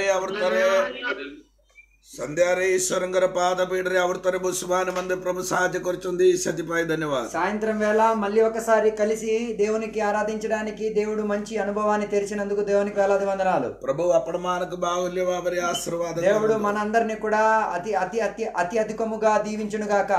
ಆವರ್ತಾರೆ సంధ్యారే ఈశ్వరంగర పాదపీడరే ఆవర్తన బుస్వాని మంది ప్రభు సహాయ కూర్చుంది. సతిపై ధన్యవాద సాయంత్రం వేళ మళ్ళీ ఒకసారి కలిసి దేవునికి ఆరాధించడానికి దేవుడు మంచి అనుభవాన్ని తెరిచినందుకు దేవునికి వేలాది వందనాలు. ప్రభు అప్పుడు మనకు బాహుల్యవారి ఆశీర్వాదం దేవుడు మనందరినీ కూడా అతి అతి అతి అతి అధికముగా దీవించును గాక.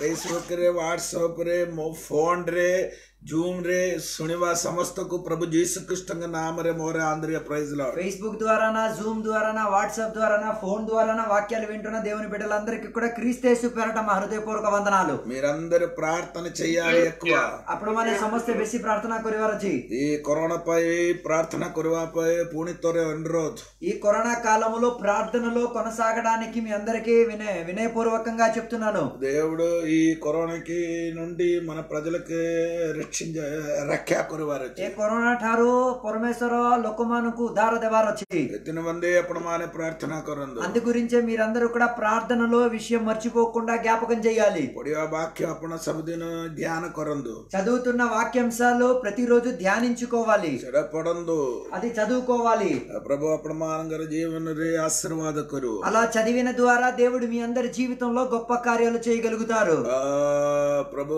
ఫేస్బుక్ రే వాట్సాప్ రే ఫోన్ రే జూమ్రే శునివా సమస్తకు ప్రభు జీసుకృష్ణంగా నామరే మోరే ఆంధ్రియ ప్రైజ్లో ఫేస్బుక్ ద్వారానా జూమ్ ద్వారానా వాట్సాప్ ద్వారానా ఫోన్ ద్వారానా వాక్యాలు వింటున్న దేవుని బిడ్డలందరికీ కూడా క్రీస్తేసు పేరట మా హృదయపూర్వక వందనాలు. మీరందరూ ప్రార్థన చేయాలి ఎక్కువ. అప్పుడు మన సమస్త బెసి ప్రార్థన కొరివారచి. ఈ కరోనా పై ప్రార్థన కొరివాపై పూణితోరే ఉండరోజు ఈ కరోనా కాలంలో ప్రార్థనలో కొనసాగడానికి మీ అందరికీ వినయ వినయపూర్వకంగా చెప్తున్నాను. దేవుడు ఈ కరోనాకి నుండి మన ప్రజలకి రక్షించ రక్ష କରିବାର ଅଛି ଏ କରୋନା ଠାରୁ ପରମେଶ୍ୱର ଲୋକମାନଙ୍କୁ ଉଦ୍ଧାର ଦେବାର ଅଛି ଏତିନି మంది ଆପଣ ମାନେ ପ୍ରାର୍ଥନା କରନ୍ତୁ అందు గురించే మీరందరూ కూడా ప్రార్థనలో విషయం మర్చిపోకుండా జ్ఞాపకం చేయాలి ପଢିବା ବାକ୍ୟ ଆପଣ ସବୁଦିନ ଧ୍ୟାନ କରନ୍ତୁ చదువుతున్న వాక్యాంశాలు ప్రతిరోజు ధ్యానించుకోవాలి ସେଟା ପଢନ୍ତୁ అది చదువుకోవాలి ପ୍ରଭୁ ଆପଣ ମାନଙ୍କର ଜୀବନରେ ଆଶୀର୍ବାଦ କରୁ అలా చదివిన ద్వారా దేవుడు మీ అందరి జీవితంలో గొప్ప కార్యాలు చేయగలుగుతారు ଆ, ପ୍ରଭୁ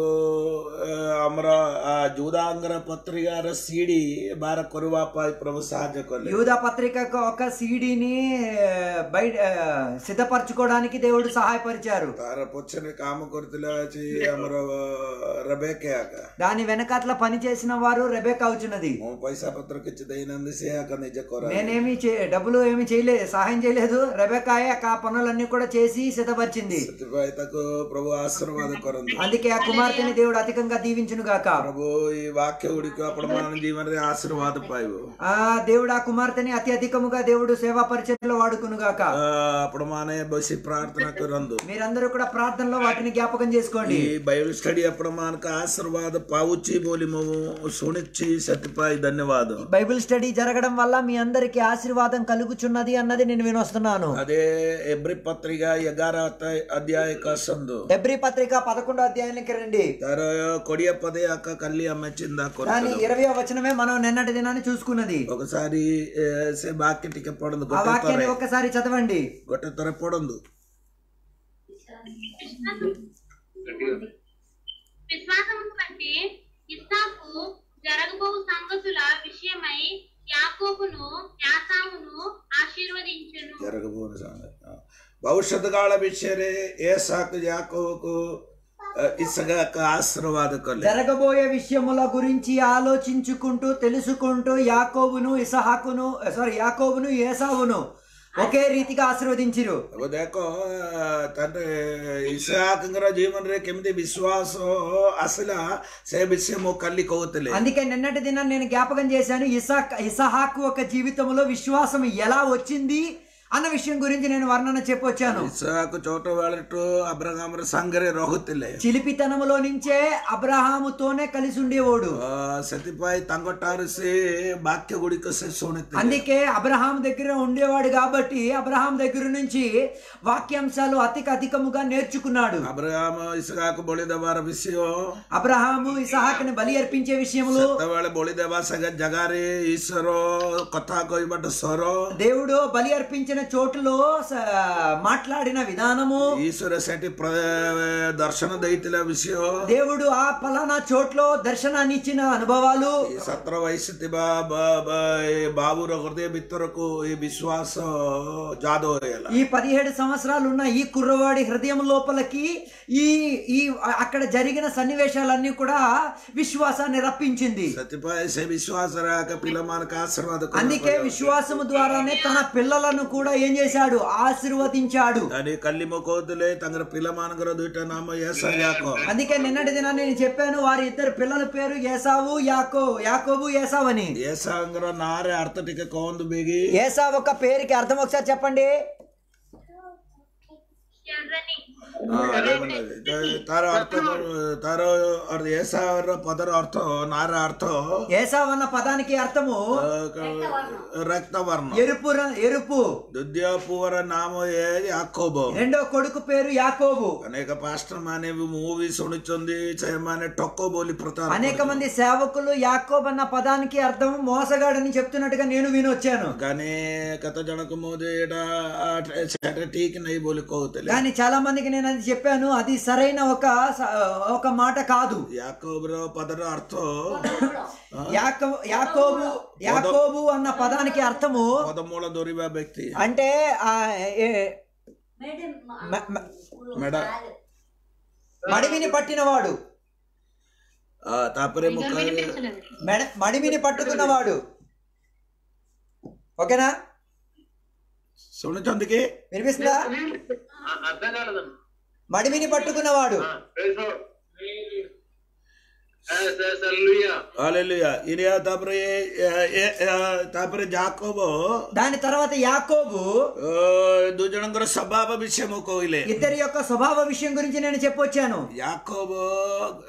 ଆ, ଆମର ଆ, ଜୁଦାଙ୍ଗର ପତ୍ରିକାର ସିଡି ବାର କରିବା ପାଇଁ ପ୍ରଭୁ ସାହାଯ୍ୟ କଲେ యూద పత్రిక ఒక సీడీని బయట సిద్ధపరచుకోవడానికి దేవుడు సహాయపరిచారు ତାର ପଛରେ କାମ କରିଥିଲା ଅଛି ଆମର ରବେକେ ଆକା దాని వెనకాతల పని చేసిన వారు రెబెక్ అవుతున్నది ମୁଁ ପଇସା ପତ୍ର କିଛି ଦେଇନାହାନ୍ତି ସେ ଆକା ନିଜେ କରା నేనేమి చే- డబ్బులు ఏమి చేయలేదు సహాయం చేయలేదు రెబెకాయ ఆ పనులన్నీ కూడా చేసి సిద్ధపరిచింది ସେଥିପାଇଁ ତାକୁ ପ୍ରଭୁ ଆଶୀର୍ବାଦ କରନ୍ତୁ అందుకే ఆ కుమార్తెని దేవుడు అధికంగా దీవించును గాక ఈ వాక్య ఉడికి అప్పుడు మన జీవన ఆశీర్వాదపాయు ఆ దేవుడు ఆ కుమార్తెని అత్యధికముగా దేవుడు సేవా పరిచయంలో వాడుకును గాక అప్పుడు మానే బసి ప్రార్థన కరందు మీరందరూ కూడా ప్రార్థనలో వాటిని జ్ఞాపకం చేసుకోండి. బైబిల్ స్టడీ అప్పుడు మనకు ఆశీర్వాద పావుచి బోలిము సునిచ్చి సత్యపాయి ధన్యవాదం. బైబిల్ స్టడీ జరగడం వల్ల మీ అందరికి ఆశీర్వాదం కలుగుచున్నది అన్నది నేను వినొస్తున్నాను. అదే ఎబ్రి పత్రిక ఎగార అధ్యాయ కసందు. ఎబ్రి పత్రిక పదకొండో అధ్యాయానికి రండి. కొడియ పదే అక్క కల్లి అమ్మచ్చిందా ఇరవై వచనమే మనం నిన్నటి దినాన్ని చూసుకున్నది. ఒకసారి ఒకసారి చదవండి. గొట్ట తొర పొడందు. విశ్వాసము సంగతుల విషయమై యాకోబును యాసామును ఆశీర్వదించును. సంగతి. భవిష్యత్ కాల విషయరే ఏసాకు యాకోబుకు ఇసహాకు జరగబోయే విషయముల గురించి ఆలోచించుకుంటూ తెలుసుకుంటూ యాకోబును ఇసహాకును సారీ యాకోబును ఏసావును ఒకే రీతిగా ఆశీర్వదించిరు. దేకో తండ్రి ఇసాకంగర జీవన రేఖ ఎమిది విశ్వాసం అసలు సే విషయము కల్లి కోతలే. అందుకే నిన్నటి దిన నేను జ్ఞాపకం చేశాను ఇసా ఇసహాకు ఒక జీవితంలో విశ్వాసం ఎలా వచ్చింది? అన్న విషయం గురించి నేను వర్ణన చెప్పొచ్చాను. ఇసాకు చోట వెళ్ళట్టు అబ్రహాము సంగరే రోగుతిలే చిలిపితనములో నుంచే అబ్రహాముతోనే కలిసి ఉండేవాడు సతిపాయి తంగొట్టారుసి బాక్య గుడికి అందుకే అబ్రహాం దగ్గర ఉండేవాడు కాబట్టి అబ్రహాం దగ్గర నుంచి వాక్యాంశాలు అతిక అధికముగా నేర్చుకున్నాడు. అబ్రహాము ఇసాకు బొలిదవార విషయం అబ్రహాము ఇసాకుని బలి అర్పించే విషయంలో బొలిదేవా సగ జగారి ఈశ్వరో కొత్త దేవుడు బలి అర్పించిన చోటులో మాట్లాడిన విధానము. ఈశ్వర శాంతి దర్శన దైతుల విషయం. దేవుడు ఆ పలానా చోట్లో దర్శనాన్ని ఇచ్చిన అనుభవాలు సత్ర వయసు బాబు హృదయ బిత్తరకు ఈ విశ్వాసం జాదవ్ ఈ పదిహేడు సంవత్సరాలు ఉన్న ఈ కుర్రవాడి హృదయం లోపలికి ఈ ఈ అక్కడ జరిగిన సన్నివేశాలన్నీ కూడా విశ్వాసాన్ని రప్పించింది. సత్యపాయ విశ్వాస రాక పిల్లమానకు ఆశీర్వాదం అందుకే విశ్వాసము ద్వారానే తన పిల్లలను కూడా కూడా ఏం చేశాడు? ఆశీర్వదించాడు. నామ యాకో. అందుకే నిన్నటి దిన నేను చెప్పాను వారి ఇద్దరు పిల్లల పేరు యేసావు యాకో యాకోబు ఏసావు అని ఏసాంగర బిగి. ఏసా ఒక పేరుకి అర్థం ఒకసారి చెప్పండి. ತಾರ ಅರ್ಥ ಬರು- ತಾರ ಅರ್ಥ ಏಸಾವರ ಪದರ ಅರ್ಥ ನಾರ ಅರ್ಥ ఏసావన్న పదానికి అర్థము ಆ, ಕ- రక్తవర్ణ ఎరుపు ర- ఎరుపు దుద్యాపువర నామ ఏ యాకోబో రెండో కొడుకు పేరు యాకోబు అనేక పాస్టర్ మానే మూవీ సుణుచుంది చేయమానే టొక్కో బోలి ప్రతాప్ అనేక మంది సేవకులు యాకోబ్ అన్న పదానికి అర్థం మోసగాడని చెప్తున్నట్టుగా నేను వినొచ్చాను కానీ కథ జనక మోది టీకి నై బోలి కోగుతలే కానీ చాలా మందికి నేను అది చెప్పాను అది సరైన ఒక ఒక మాట కాదు. యాకోబుర పదర అర్థం. యాకో యాకోబు యాకోబు అన్న పదానికి అర్థము పదమూల దొరిబా వ్యక్తి. అంటే ఆ ఏ- మ- మ- మెడ. మడిమిని పట్టినవాడు. ఆ, తాపరే ముఖ మెడ మడిమిని పట్టుకున్నవాడు. ఓకేనా? సుణుచందుకి వినిపిస్తుందా? అర్థం కాలేదన్న మడిమిని పట్టుకున్నవాడు. దాని తర్వాత యాకోబు. দুজনଙ୍କର স্বভাব స్వభావ విషయం କହିଲେ ఇద్దరి యొక్క స్వభావ విషయం గురించి నేను చెప్పొచ్చాను. యాకోబు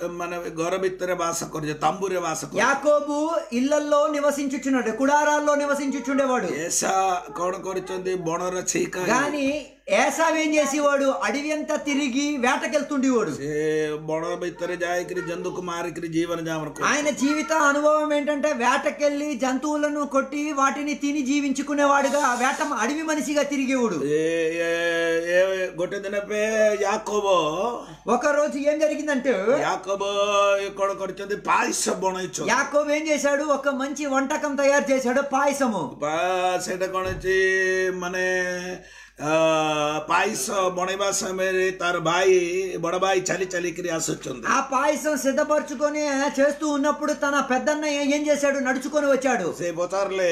మన గౌరవిత్తర వాస বাস করছে తంబూరే యాకోబు ఇళ్ళలో నివసించుచున్నాడు కుడారాల్లో నివసించుచుండేవాడు. ఏసా కోణ కొరిచంది బొణర చీక కానీ ఏసావేం చేసేవాడు? అడవి అంతా తిరిగి వేటకెళ్తుండేవాడు. జంతు కుమారికి జీవన ఆయన జీవిత అనుభవం ఏంటంటే వేటకెళ్ళి జంతువులను కొట్టి వాటిని తిని జీవించుకునేవాడుగా. వేట అడవి మనిషిగా తిరిగేవాడు. యాకోబో. ఒక రోజు ఏం జరిగిందంటే యాకోబో పాయసం యాకోబ్ ఏం చేశాడు? ఒక మంచి వంటకం తయారు చేశాడు పాయసము. సేట కొనొచ్చి పాయసం మొణిమాసం తన బాయి బొడబాయి చలి చలి క్రియాసి వచ్చింది. ఆ పాయసం సిద్ధపరచుకొని చేస్తూ ఉన్నప్పుడు తన పెద్దన్న ఏం చేశాడు? నడుచుకొని వచ్చాడు. పోతారులే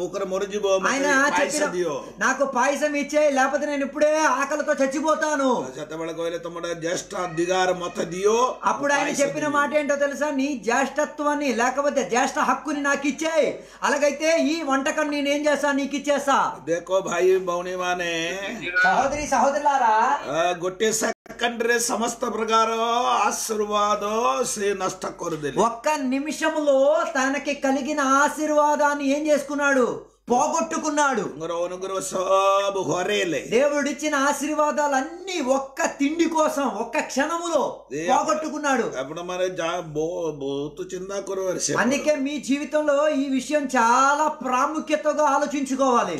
పుక్కర మురిజిబో ఆయన నాకు పాయసం ఇచ్చే లేకపోతే నేను ఇప్పుడే ఆకలితో చచ్చిపోతాను. జ్యేష్ఠ అధికార మొత్త దియో. అప్పుడు ఆయన చెప్పిన మాట ఏంటో తెలుసా? నీ జ్యేష్ఠత్వాన్ని లేకపోతే జ్యేష్ఠ హక్కుని నాకు ఇచ్చేయి. అలాగైతే ఈ వంటకం నేనేం చేసా నీకు ఇచ్చేస్తా దేకో భాయి బౌనిమానే ಶ್ರೀಕೃಷ್ಣನೇ సెకండరీ ప్రకారం ఆశీర్వాదో శ్రీ నష్టకొరది ఒక్క నిమిషంలో తనకి కలిగిన ఆశీర్వాదాన్ని ఏం చేసుకున్నాడు? పోగొట్టుకున్నాడు. దేవుడు ఇచ్చిన ఆశీర్వాదాలు అన్ని ఒక్క తిండి కోసం ఒక్క క్షణములో పోగొట్టుకున్నాడు. అందుకే మీ జీవితంలో ఈ విషయం చాలా ప్రాముఖ్యతగా ఆలోచించుకోవాలి.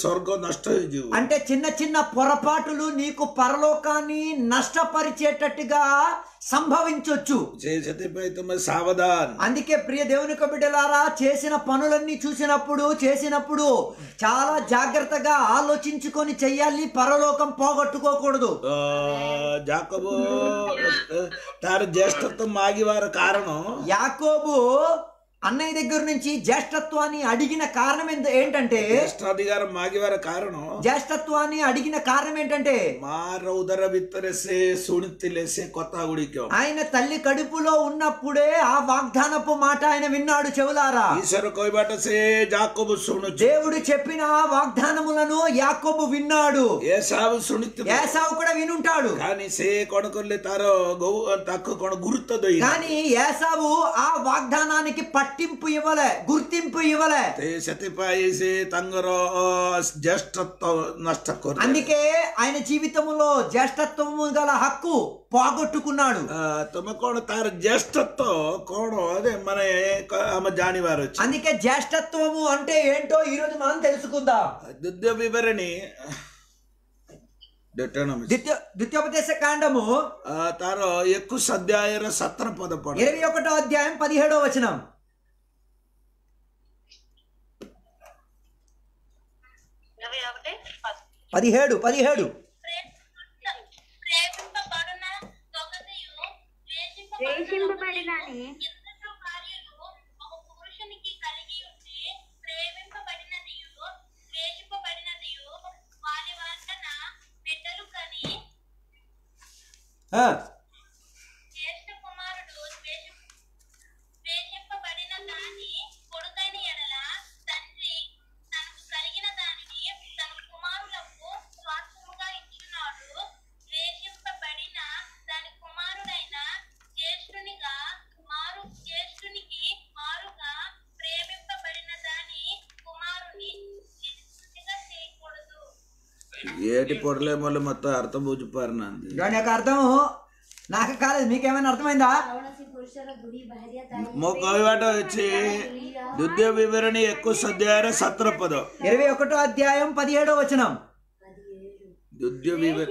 స్వర్గం అంటే చిన్న చిన్న పొరపాటులు నీకు పరలోకాన్ని నష్టపరిచేటట్టుగా సంభవించవచ్చు సావధాన్. అందుకే ప్రియ దేవుని బిడ్డలారా చేసిన పనులన్నీ చూసినప్పుడు చేసినప్పుడు చాలా జాగ్రత్తగా ఆలోచించుకొని చెయ్యాలి పరలోకం పోగొట్టుకోకూడదు. జాకబు తాను జ్యేష్ఠత్వం మాగివారు కారణం యాకోబు అన్నయ్య దగ్గర నుంచి జ్యేష్ఠత్వాన్ని అడిగిన కారణం ఏంటంటే జ్యేష్ఠాధికారం మాగివార కారణం జ్యేష్ఠత్వాన్ని అడిగిన కారణం ఏంటంటే మారౌదర విత్తరేసే సుణితిలేసే కొత్త గుడికి ఆయన తల్లి కడుపులో ఉన్నప్పుడే ఆ వాగ్దానపు మాట ఆయన విన్నాడు చెవులారా? ఈశ్వర కోయబాటసే జాకోబు సుణు దేవుడు చెప్పిన ఆ వాగ్దానములను యాకోబు విన్నాడు. ఏసావు సుణితి ఏసావు కూడా వినుంటాడు. కానీ సే కొడుకుల్ని తారో గౌ తక్కువ కొన గుర్తదు కానీ ఏసావు ఆ వాగ్దానానికి పట్ట పట్టింపు ఇవ్వలే గుర్తింపు ఇవ్వలే సతిపాయిసి తంగరో జ్యేష్ఠత్వం నష్టకూరు అందుకే ఆయన జీవితంలో జ్యేష్ఠత్వము గల హక్కు పోగొట్టుకున్నాడు. తుమకోణ తార జ్యేష్ఠత్వం కోణం అదే మన ఆమె జానివారు అందుకే జ్యేష్ఠత్వము అంటే ఏంటో ఈరోజు మనం తెలుసుకుందాం. ద్వితీయ వివరణి. ద్వితీయోపదేశ కాండము తారో ఎక్కువ అధ్యాయ సత్ర పద ఇరవై ఒకటో అధ్యాయం పదిహేడో వచనం. ఇరవై ఒకటి పదిహేడు పదిహేడు. ప్రేమింపబడున తొగతయు ద్వేషింపబడినని ఇద్దరు భార్యలు ఒక పురుషునికి కలిగి ఉండి ప్రేమింపబడినదియు ద్వేషింపబడినదియు వారి వలన బిడ్డలు కని ఆ, జ్యేష్ఠ కుమారుడు ద్వేష- ద్వేషింపబడిన దాని కొడుకైన ఎడల తండ్రి తనకు కలిగిన దానిని తన కుమారులకు స్వాస్థ్యం ఏటి పొరలే మొదలు మొత్తం అర్థం పూచిపారు దాని యొక్క అర్థం? నాకు కాలేదు. మీకేమైనా అర్థమైందా? మొక్కవాట వచ్చి దుద్య వివరణి ఎక్కువ సద్యార సత్ర పదం ఇరవై ఒకటో అధ్యాయం పదిహేడో వచనం. దుద్య వివర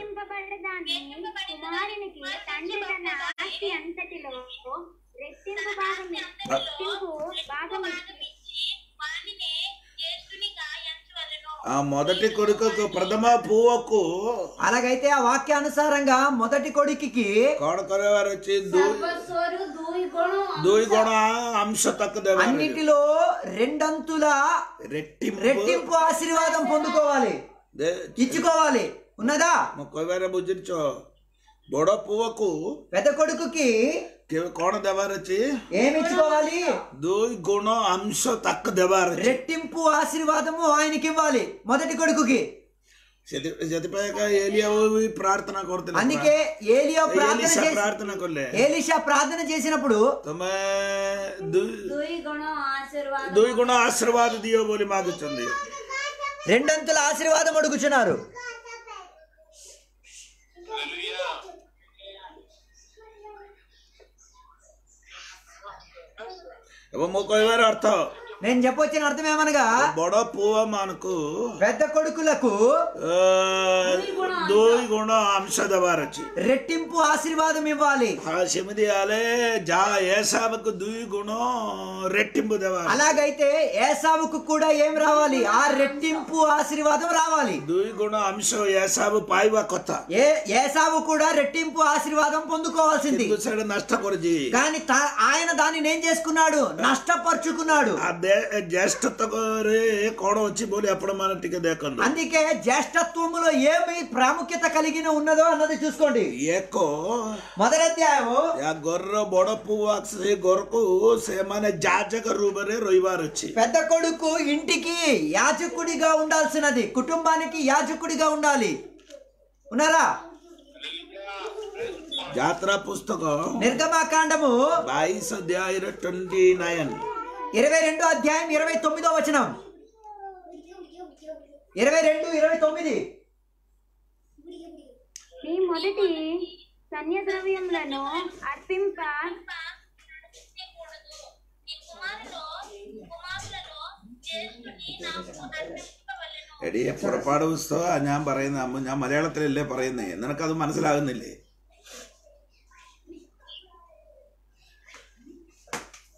ఆ మొదటి కొడుకు ప్రథమ పువ్వకు అలాగైతే ఆ వాక్యానుసారంగా మొదటి కొడుకుకి కొడుకుల తక్కువ అన్నిటిలో రెండంతుల రెట్టింపు. రెట్టింపు ఆశీర్వాదం పొందుకోవాలి. ఇచ్చుకోవాలి. ఉన్నదా? కొయ్యారా బుజ్జించో. బొడో పువ్వకు పెద్ద కొడుకుకి కోణ దెబారచి ఏమిచ్చుకోవాలి? దుర్గుణ అంశ తక్క దెబార రెట్టింపు ఆశీర్వాదము ఆయనకి ఇవ్వాలి మొదటి కొడుకుకి. జతిపాయక ప్రార్థన కొరత అందుకే ఏలియా ప్రార్థన ప్రార్థన కొల్లే ఏలిషా ప్రార్థన చేసినప్పుడు తొంభై దుర్గుణ ఆశీర్వాద దియో మాకు మాగుచుంది రెండంతుల ఆశీర్వాదం అడుగుచున్నారు. ଏବଂ ମୋ କହିବାର ଅର୍ଥ నేను చెప్పొచ్చిన అర్థం ఏమనగా? బొడ పువ్వ మనకు పెద్ద కొడుకులకు గుణ అంశద వారచి రెట్టింపు ఆశీర్వాదం ఇవ్వాలి. శమిదియాలే జా ఏసావుకు దూయి గుణం రెట్టింపు దేవాలి అలాగైతే ఏసావుకు కూడా ఏం రావాలి? ఆ రెట్టింపు ఆశీర్వాదం రావాలి. దూయి గుణ అంశం ఏసావు పాయివా కొత్త. ఏ కూడా రెట్టింపు ఆశీర్వాదం పొందుకోవాల్సింది. నష్టపరిచి. కానీ ఆయన దాన్ని ఏం చేసుకున్నాడు? నష్టపరుచుకున్నాడు. అదే వచ్చి బోలి అప్పుడు మన అందుకే జ్యేష్ఠత్వంలో ఏమి ప్రాముఖ్యత కలిగిన ఉన్నదో అన్నది చూసుకోండి. ఏకో మొదలధ్యాయము గొర్ర బొడపు గొర్రకు సేమన జాజక రూబరే రవివారు వచ్చి పెద్ద కొడుకు ఇంటికి యాజకుడిగా ఉండాల్సినది కుటుంబానికి యాజకుడిగా ఉండాలి. ఉన్నారా? జాతర పుస్తకం నిర్గమాకాండము బాయిస్ అధ్యాయ ట్వంటీ నైన్. ఇరవై రెండో అధ్యాయం ఇరవై తొమ్మిదో వచనం ఇరవై రెండు ఇరవై తొమ్మిది మీ మొదటి సన్య ద్రవ్యములను అర్పింప చేయకూడదు నీ కుమారులో కుమారులలో జ్యేష్ఠుని నాకు అర్పింపవలెను എടി പുറപ്പാട് പുസ്തകം ഞാൻ പറയുന്ന അമ്മ ഞാൻ മലയാളത്തിലല്ലേ പറയുന്നേ നിനക്കത് മനസ്സിലാകുന്നില്ലേ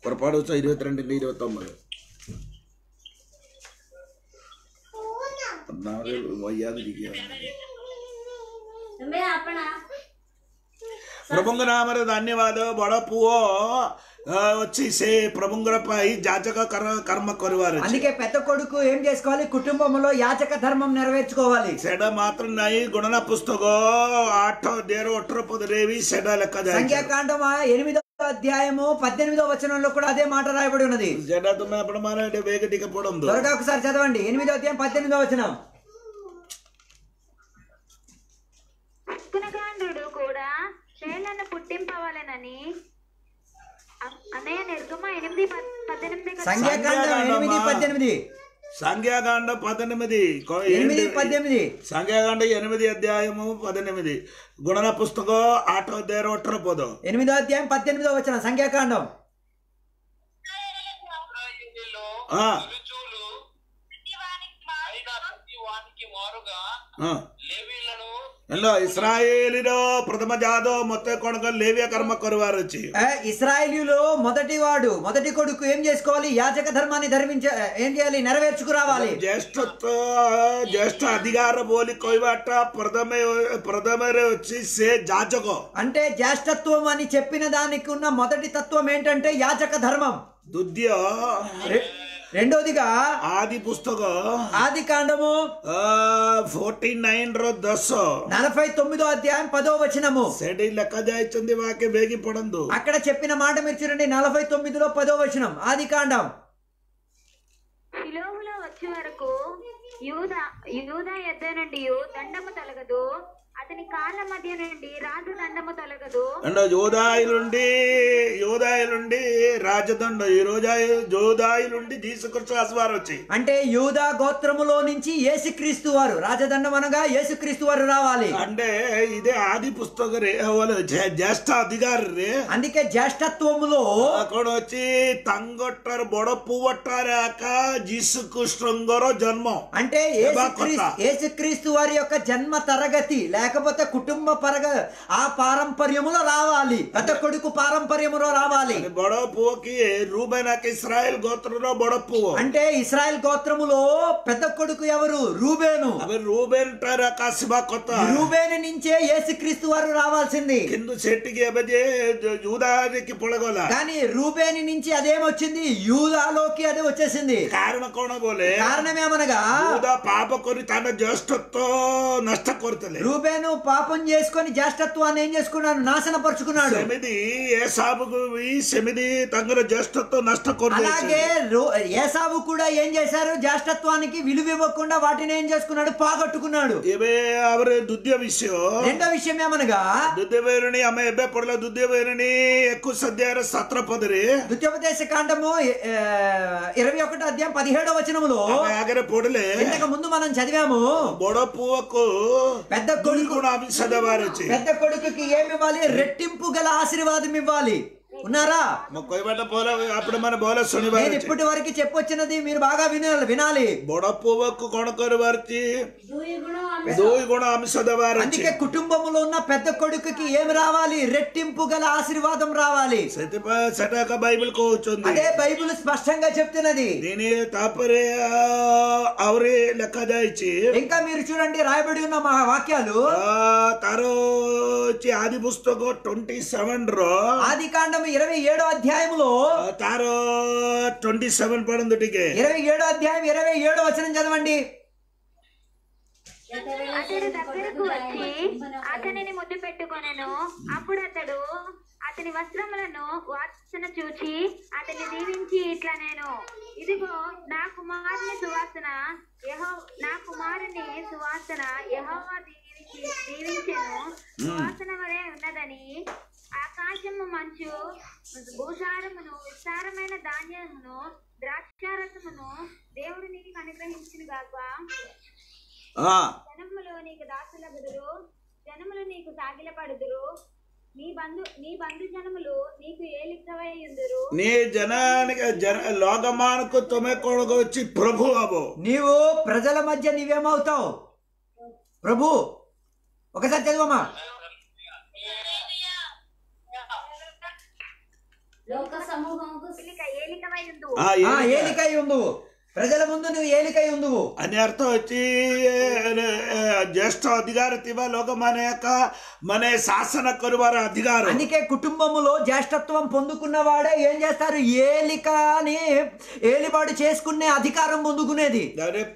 പുറപ്പാട് ദിവസം ഇരുപത്തിരണ്ടിൻ്റെ ഇരുപത്തൊമ്പത് ഒന്നാമത് വയ്യാതിരിക്കുക ಪ್ರಭುಂಗನಾಮರ ಧನ್ಯವಾದ ಬಡಪುವೋ వచ్చేసే ప్రభుంగులపై యాచక కర్మ కొరవారు. అందుకే పెద్ద కొడుకు ఏం చేసుకోవాలి? కుటుంబంలో యాచక ధర్మం నెరవేర్చుకోవాలి. సెడ మాత్రం నాయి గుణన పుస్తకం. ఆటో దేరు ఒట్టరపది రేవి సెడ లెక్క సంఖ్యాకాండం ఎనిమిదో అధ్యాయము పద్దెనిమిదో వచనంలో కూడా అదే మాట రాయబడి ఉన్నది. ఒకసారి చదవండి. ఎనిమిదో అధ్యాయం పద్దెనిమిదో వచనం. కూడా ఎనిమిది పద్దెనిమిది సంఖ్యాకాండం ఎనిమిది పద్దెనిమిది. సంఖ్యాకాండ పద్దెనిమిది. ఎనిమిది? పద్దెనిమిది. సంఖ్యాకాండ ఎనిమిది అధ్యాయము పద్దెనిమిది. గుణన పుస్తకం ఆట దేర ఒట్టర పద. ఎనిమిదో అధ్యాయం పద్దెనిమిదో వచనం సంఖ్యాకాండం. ఆ, ಎಲ್ಲ ಇಸ್ರಾಯೇಲಿರೋ ಪ್ರಥಮ ಜಾದೋ ಮತ್ತೆ ಕೊಣಗ ಲೇವಿಯ ಕರ್ಮ ಕೊರುವಾರ వచ్చి ఏ, ఇస్రాయేలీయులో మొదటి వాడు మొదటి కొడుకు ఏం చేసుకోవాలి యాజక ధర్మాన్ని ధర్మించ ఏం చేయాలి నెరవేర్చుకురావాలి ಜ್ಯೇಷ್ಠತ್ವ ಜ್ಯೇಷ್ಠ ಅಧಿಕಾರ ಬೋಲಿ ಕೊಯ್ವಾಟ ಪ್ರಥಮ ಪ್ರಥಮರೇ వచ్చి సే జాజకో అంటే జ్యేష్ఠత్వం అని చెప్పిన దానికి ఉన్న మొదటి తత్వం ఏంటంటే యాజక ధర్మం ದುದ್ಯ రె- రెండోదిగా ఆది పుస్తకం. ఆది కాండము. ఫోర్టీ నైన్ రో దశ. నలభై తొమ్మిదో అధ్యాయం పదో వచనము. సెడి లెక్క జాయించింది వాకి వేగి పడందు అక్కడ చెప్పిన మాట మీరు చూడండి నలభై తొమ్మిదిలో పదో వచనం. ఆది కాండం. వచ్చే వరకు యూదా యూదా ఎద్దనండి దండము తలగదు. అతని కాళ్ళ మధ్య నుండి రాజదండము తొలగదు. అండ్ యోధాయులుండి యోధాయులుండి రాజదండ ఈ రోజా యోధాయులుండి తీసుకొచ్చి అసవారు వచ్చి అంటే యూదా గోత్రములో నుంచి యేసుక్రీస్తు వారు రాజదండం అనగా యేసుక్రీస్తు వారు రావాలి. అంటే ఇదే ఆది పుస్తక జ్యేష్ఠ అధికారి రే అందుకే జ్యేష్ఠత్వములో అక్కడ వచ్చి తంగొట్టారు బొడ పువ్వట్టారాక జీసుకృష్ణంగరో జన్మం అంటే యేసుక్రీస్తు వారి యొక్క జన్మ తరగతి లేకపోతే కుటుంబ పరగ ఆ పారంపర్యములో రావాలి. పెద్ద కొడుకు పారంపర్యములో రావాలి. అది బొడ పువ్వుకి రూబేనాకి ఇస్రాయల్ గోత్రంలో బొడ పువ్వు. అంటే ఇస్రాయల్ గోత్రములో పెద్ద కొడుకు ఎవరు? రూబేను. రూబేన్ కొత్త. రూబేను నుంచే యేసుక్రీస్తు వారు రావాల్సింది. కింద చెట్టుకి యూదానికి పొడగోల కానీ రూబేని నుంచి అదేమొచ్చింది? యూదాలోకి అది వచ్చేసింది. కారణ కోణ బోలే కారణమేమనగా యూద పాప కొరి తన జ్యేష్ఠత్వ నష్ట కొరతలే. రూబేను ఏసేను పాపం చేసుకొని జ్యేష్ఠత్వాన్ని ఏం చేసుకున్నాడు నాశనపరుచుకున్నాడు. సెమిది ఏసాబుకు ఈ సెమిది తగిన జ్యేష్ఠత్వం నష్టకొని అలాగే ఏసాబు కూడా ఏం చేశారు? జ్యేష్ఠత్వానికి విలువ ఇవ్వకుండా వాటిని ఏం చేసుకున్నాడు? పాగొట్టుకున్నాడు. ఇవే అవరే దుద్య విషయం. రెండో విషయం ఏమనగా? దుద్యవేరుని ఆమె ఎబ్బే పొడల దుద్యవేరుని ఎక్కువ సద్యార సత్ర పొదరి దుద్యోపదేశ కాండము ఇరవై ఒకటి అధ్యాయం పదిహేడో వచనములో ఆగరే పొడలే. ఇంతకు ముందు మనం చదివాము బొడ పువ్వకు పెద్ద గొడుగు కొడుకు కూడా అభిసదవారొచ్చి పెద్ద కొడుకుకి ఏమి ఇవ్వాలి రెట్టింపు గల ఆశీర్వాదం ఇవ్వాలి ఉన్నారా? అప్పుడు మన నేను ఇప్పటి వరకు చెప్పొచ్చినది మీరు బాగా వినాలి వినాలి. బొడపువకు కొనకరు వారికి. అందుకే కుటుంబంలో ఉన్న పెద్ద కొడుకుకి ఏమి రావాలి? రెట్టింపు గల ఆశీర్వాదం రావాలి. బైబిల్ అదే బైబిల్ స్పష్టంగా చెప్తున్నది. తాపరే లెక్క దాయిచి. ఇంకా మీరు చూడండి రాయబడి ఉన్న మా వాక్యాలు తరో ఆది పుస్తకం ట్వంటీ సెవెన్ రో. ఆది కాండం గ్రంథం ఇరవై ఏడో అధ్యాయములో తారో ట్వంటీ సెవెన్ పడింది ఇరవై ఏడో అధ్యాయం ఇరవై ఏడో వచనం చదవండి. అతడు దగ్గరకు వచ్చి అతనిని ముద్దు పెట్టుకొనెను. అప్పుడు అతడు అతని వస్త్రములను వాసన చూచి అతన్ని దీవించి ఇట్లా నేను ఇదిగో నా కుమారుని సువాసన యహో నా కుమారుని సువాసన యహోవా దీవించి దీవించెను. సువాసన వలె ఉన్నదని ఆకాశము మంచు భూసారమును విస్తారమైన ధాన్యమును ద్రాక్షారసమును దేవుడు నీకు అనుగ్రహించిన గాక. జనములు నీకు దాసులగుదురు జనములు నీకు సాగిలపడుదురు. నీ బంధు నీ బంధు జనములు నీకు ఏలికవయ్యుందురు నీ జనానికి జన లోకమానకు తొమ్మె కొడుకు వచ్చి ప్రభు అబో నీవు ప్రజల మధ్య నీవేమవుతావు? ప్రభు ఒకసారి చదవమ్మా. లోక సమూహముకు ఏలిక ఏలికవయ్యుందు ఆ, ఆ, ఏలిక. ఏలికై ఉందువు ప్రజల ముందు నువ్వు ఏలికై ఉందువు అని అర్థం వచ్చి జ్యేష్ఠ అధికార తివ లోకమాన యొక్క మన శాసన కొరువాರ అధికారం. అందుకే కుటుంబములో జ్యేష్ఠత్వం పొందుకున్న వాడే ఏం చేస్తారు? ఏలిక అని ఏలిపాడు చేసుకునే అధికారం పొందుకునేది.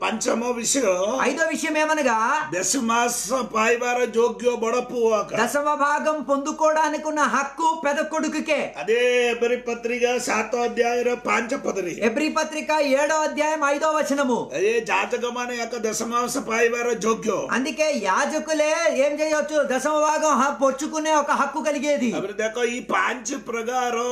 పంచమ విషయం. ఐదో విషయం ఏమనగా దశమాస పాయివార జోగ్యో బొడపు దశమ భాగం పొందుకోవడానికి ఉన్న హక్కు పెద కొడుకుకే. అదే ఎవరి పత్రిక సాతో అధ్యాయ పాంచ పదరి ఎబ్రి పత్రిక ఏడో అధ్యాయం ఐదో వచనము. అదే జాతకమైన యొక్క దశమాంస పాయివార జోగ్యం అందుకే యాజకులే ఏం చేయొచ్చు? దశమ భాగం పొచ్చుకునే ఒక హక్కు కలిగేది. ఈ పాంచ ప్రకారం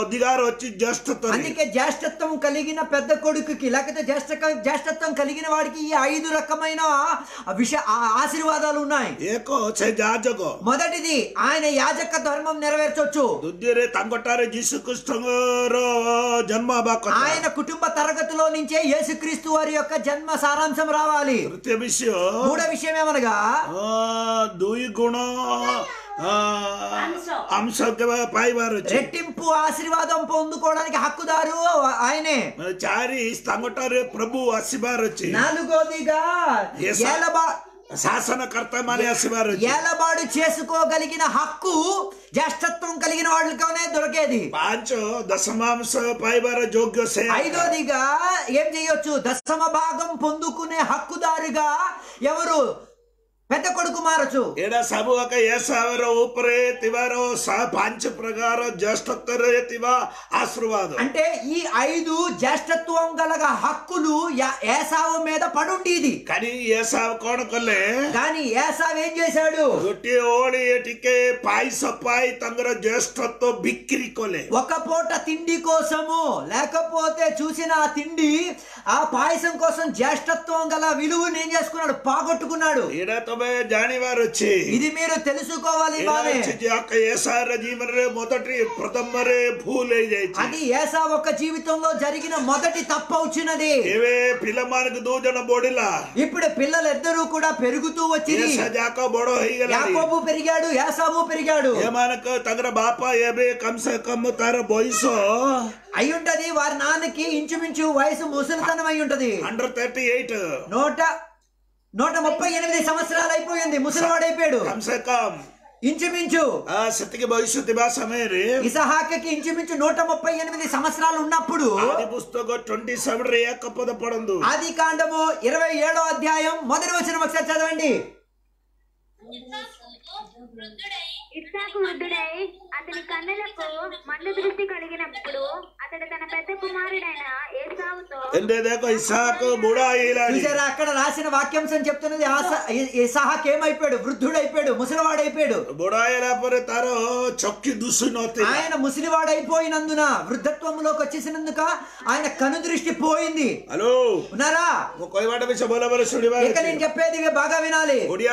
అధికారం వచ్చి జ్యేష్ఠత అందుకే జ్యేష్ఠత్వం కలిగిన పెద్ద కొడుకుకి లేకపోతే జ్యేష్ఠ జ్యేష్ఠత్వం కలిగిన వాడికి ఈ ఐదు రకమైన విష ఆశీర్వాదాలు ఉన్నాయి. ఏకో జాజకో. మొదటిది ఆయన యాజక ధర్మం నెరవేర్చొచ్చు. దుద్దిరే తంగొట్టారే జీసుకృష్ణరో జన్మ ఆయన కుటుంబ తరగతిలో నుంచే యేసుక్రీస్తు వారి యొక్క జన్మ సారాంశం రావాలి. తృతీయ విషయం. మూడో విషయం ఏమనగా? ఆ, దుయి గుణ రెట్టింపు ఆశీర్వాదం పొందుకోవడానికి హక్కుదారు ఆయనే. చారి తంగొట్టారే ప్రభు వచ్చి. నాలుగోదిగా శాసనకర్త ఏలబాడు చేసుకోగలిగిన హక్కు జ్యేష్ఠత్వం కలిగిన వాళ్ళకనే దొరికేది. పాంచో దశమాంశ పాయివార జోగ్య సే ఐదోదిగా ఏం చేయొచ్చు? దశమ భాగం పొందుకునే హక్కుదారుగా ఎవరు? పెద్ద కొడుకు మారచ్చు. ಎಡ ఒక ಏಸಾವರ ಉಪರೇ ತಿವರೋ ಸ పంచ ప్రకార జ్యేష్ఠత్వరే ತಿವ ಆಶೀರ್ವಾದ అంటే ఈ ఐదు జ్యేష్ఠత్వం గలగ హక్కులు యా- ఏసావు మీద పడుండేది. కానీ ఏసావు ಕೋಣಕೊಲ್ಲೆ కానీ ఏసావు ఏం చేశాడు? ರೊಟ್ಟಿ ఓడి ఎటికే ಪಾಯಸ ಪಾಯಿ ತಂದ್ರ జ్యేష్ఠత్వం బిక్కిరి కొలే ఒక పూట తిండి కోసము లేకపోతే చూసిన ఆ తిండి ఆ పాయసం కోసం జ్యేష్ఠత్వం గల విలువను ఏం చేసుకున్నాడు? పాగొట్టుకున్నాడు. ఈడ తొమ్మిది ప్రభువే జానివారొచ్చి ఇది మీరు తెలుసుకోవాలి యొక్క ఏసార జీవనరే మొదటి ప్రథమరే భూలే అది ఏసా ఒక జీవితంలో జరిగిన మొదటి తప్ప వచ్చినది. ఏవే పిల్లమానికి దూజన బోడిల ఇప్పుడు పిల్లలిద్దరూ కూడా పెరుగుతూ వచ్చి యాకోబు పెరిగాడు ఏసాము పెరిగాడు. ఏమానకు తగర బాప ఏబే కంస కమ్ము తర బొయిసో? అయ్యుంటది వారి నాన్నకి ఇంచుమించు వయసు ముసలితనం అయ్యుంటది. అండర్ థర్టీ ఎయిట్ నూట నూట ముప్పై ఎనిమిది సంవత్సరాలు అయిపోయింది ముసలివాడు అయిపోయాడు ఇంచుమించు. సత్యకి భవిష్యత్ సమయరి ఇసహాకి ఇంచుమించు నూట ముప్పై ఎనిమిది సంవత్సరాలు ఉన్నప్పుడు ఆది పుస్తకం ట్వంటీ సెవెన్ యొక్క పడందు. ఆది కాండము ఇరవై ఏడో అధ్యాయం. మొదటి వచ్చిన ఒకసారి చదవండి. ఇస్సాకు వృద్ధుడై అతని కన్నులకు మందు దృష్టి కలిగినప్పుడు అతడు తన పెద్ద కుమారుడైన అక్కడ రాసిన వాక్యాంశం చెప్తున్నది ఏసాహక్ ఏమైపోయాడు? వృద్ధుడైపోయాడు ముసలివాడైపోయాడు. ఆయన ముసలివాడైపోయినందున వృద్ధత్వంలోకి వచ్చేసినందుక ఆయన కను దృష్టి పోయింది. హలో? ఉన్నారా? నేను చెప్పేది బాగా వినాలి. పొడి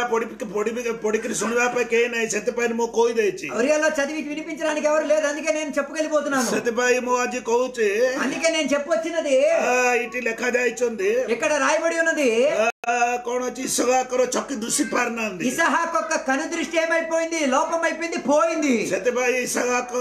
పొడి పొడికి సునివాపకే చెత్తపైన କେହି ନାହିଁ ସେଥିପାଇଁ ମୁଁ କହିଦେଇଛି ఒరియాలో చదివి వినిపించడానికి ఎవరు లేదు అందుకే నేను చెప్పుకెళ్ళిపోతున్నాను ସେଥିପାଇଁ ମୁଁ ଆଜି କହୁଛି అందుకే నేను చెప్పొచ్చినది ଆ, ଏଇଠି ଲେଖା ଯାଇଛନ୍ତି ఇక్కడ రాయబడి ఉన్నది ଆ, କଣ ଅଛି ଇସହାକର ଚକି ଦୁଷି ପାରୁନାହାନ୍ତି ఇసహాక్ యొక్క కనుదృష్టి ఏమైపోయింది లోపం అయిపోయింది పోయింది ସେଥିପାଇଁ ଇସହାକ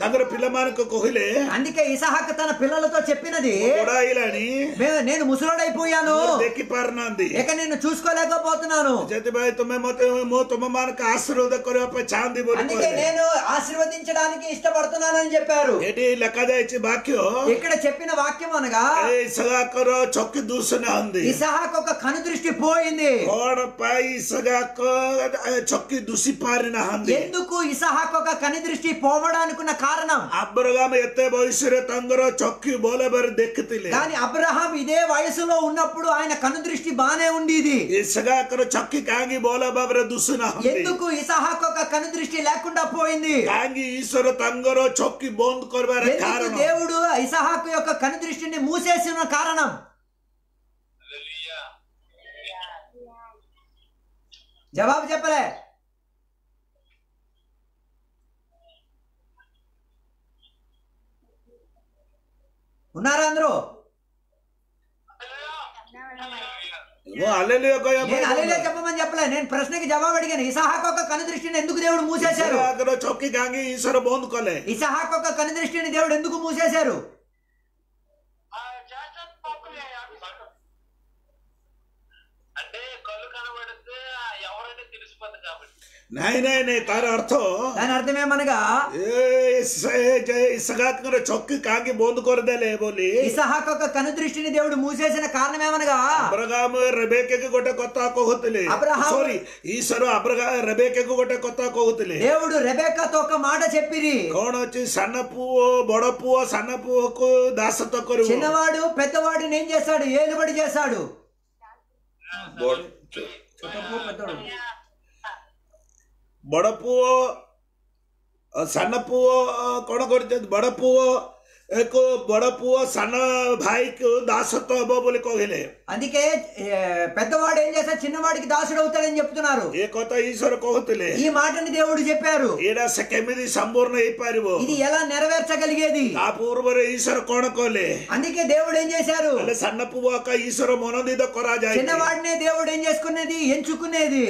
ତାଙ୍କର ପିଲାମାନଙ୍କୁ କହିଲେ అందుకే ఇసహాక్ తన పిల్లలతో చెప్పినది ବଡ ହେଇଲାଣି "మే- నేను ముసలోడైపోయాను ଦେଖି ପାରୁନାହାନ୍ତି ఇక నిన్ను చూసుకోలేకపోతున్నాను ସେଥିପାଇଁ ତୁମେ ମତେ ମୁଁ ତୁମମାନଙ୍କୁ ଆଶୀର୍ବାଦ କରିବା ପାଇଁ ଚାହାନ୍ତି ବୋଲି అందుకే କହିଲେ నేను ఆశీర్వదించడానికి ఇష్టపడుతున్నానని చెప్పారు ଏଠି ଲେଖା ଯାଇଛି ବାକ୍ୟ ఇక్కడ చెప్పిన వాక్యం అనగా ଏ ଇସହାକର ଚକି ଦୁଷ ନାହାନ୍ତି నాకు ఒక కనుదృష్టి పోయింది. చొక్కి దుసిపారిన ఎందుకు ఇసహాకు ఒక కనుదృష్టి పోవడానికి ఉన్న కారణం? అబ్రహాం ఎత్తే వయసురే తందరో చొక్కి బోలబరి దెక్కుతిలే. కానీ అబ్రహాం ఇదే వయసులో ఉన్నప్పుడు ఆయన కను దృష్టి బానే ఉండేది. ఇసగాకు చొక్కి కాంగి బోలబెరి దుసిన ఎందుకు ఇసహాకు ఒక కను దృష్టి లేకుండా పోయింది? కాంగి ఈశ్వరు తంగరో చొక్కి బోందు కారణం? దేవుడు ఇసహాకు యొక్క కను దృష్టిని మూసేసిన కారణం? జవాబు చెప్పలే. ఉన్నారా అందరూ? నేను అల్లెలే చెప్పమని చెప్పలే నేను ప్రశ్నకి జవాబు అడిగాను. ఇసహాక్ ఒక కనుదృష్టిని ఎందుకు దేవుడు మూసేశారు? చౌకీ గాంగి ఈశ్వర బోందుకోలే ఇసహాక్ ఒక కనుదృష్టిని దేవుడు ఎందుకు మూసేశారు? అర్థం? ఏమనగా? చొక్కి కాకి బోందు కొరదే లేబోలి. ఇసహాక్ ఒక కను దృష్టిని దేవుడు మూసేసిన కారణం ఏమనగా? అబ్రహాం రబేకి కొట్టే కొత్త కొహుతులే. అబ్రహాం సారీ ఈశ్వరు అబ్రహా రబేకి కొత్త కొహుతులే. దేవుడు రెబేకతో ఒక మాట చెప్పిరి. కోణ వచ్చి సన్న పువ్వు బొడ పువ్వు సన్న పువ్వుకు దాసత్వ కొరు చిన్నవాడు పెద్దవాడిని ఏం చేశాడు ఏలుబడి చేశాడు ବଡ ପୁଅ ସାନ ପୁଅ କଣ କରିଛନ୍ତି ବଡ ପୁଅ ଏକ ବଡ ପୁଅ ସାନ ଭାଇକୁ ଦାସତ୍ୱ ହବ ବୋଲି କହିଲେ అందుకే పెద్దవాడు ఏం చేస్తా చిన్నవాడికి దాసుడు అవుతాడని చెప్తున్నారు. ఏ కొత్త ఈశ్వర కోహతులే ఈ మాటని దేవుడు చెప్పారు. సంపూర్ణ అయిపారు ఇది ఎలా నెరవేర్చగలిగేది? ఆ పూర్వర ఈశ్వర కోణకోలే. అందుకే దేవుడు ఏం చేశారు? సన్నపు ఒక ఈశ్వర మొనదిద కొరాజా చిన్నవాడినే దేవుడు ఏం చేసుకునేది? ఎంచుకునేది.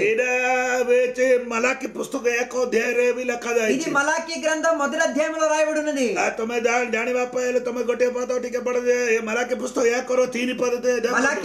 మలాకి పుస్తక ఏకో ధైర్యవిల కథ ఇది మలాకి గ్రంథం మొదటి అధ్యాయంలో రాయబడి ఉన్నది తొమ్మిది దాని బాపాయలు తొమ్మిది గొట్టే పాత టికెట్ పడదే. మలాకి పుస్తకం ఏకరో తీని పడదే మలాకి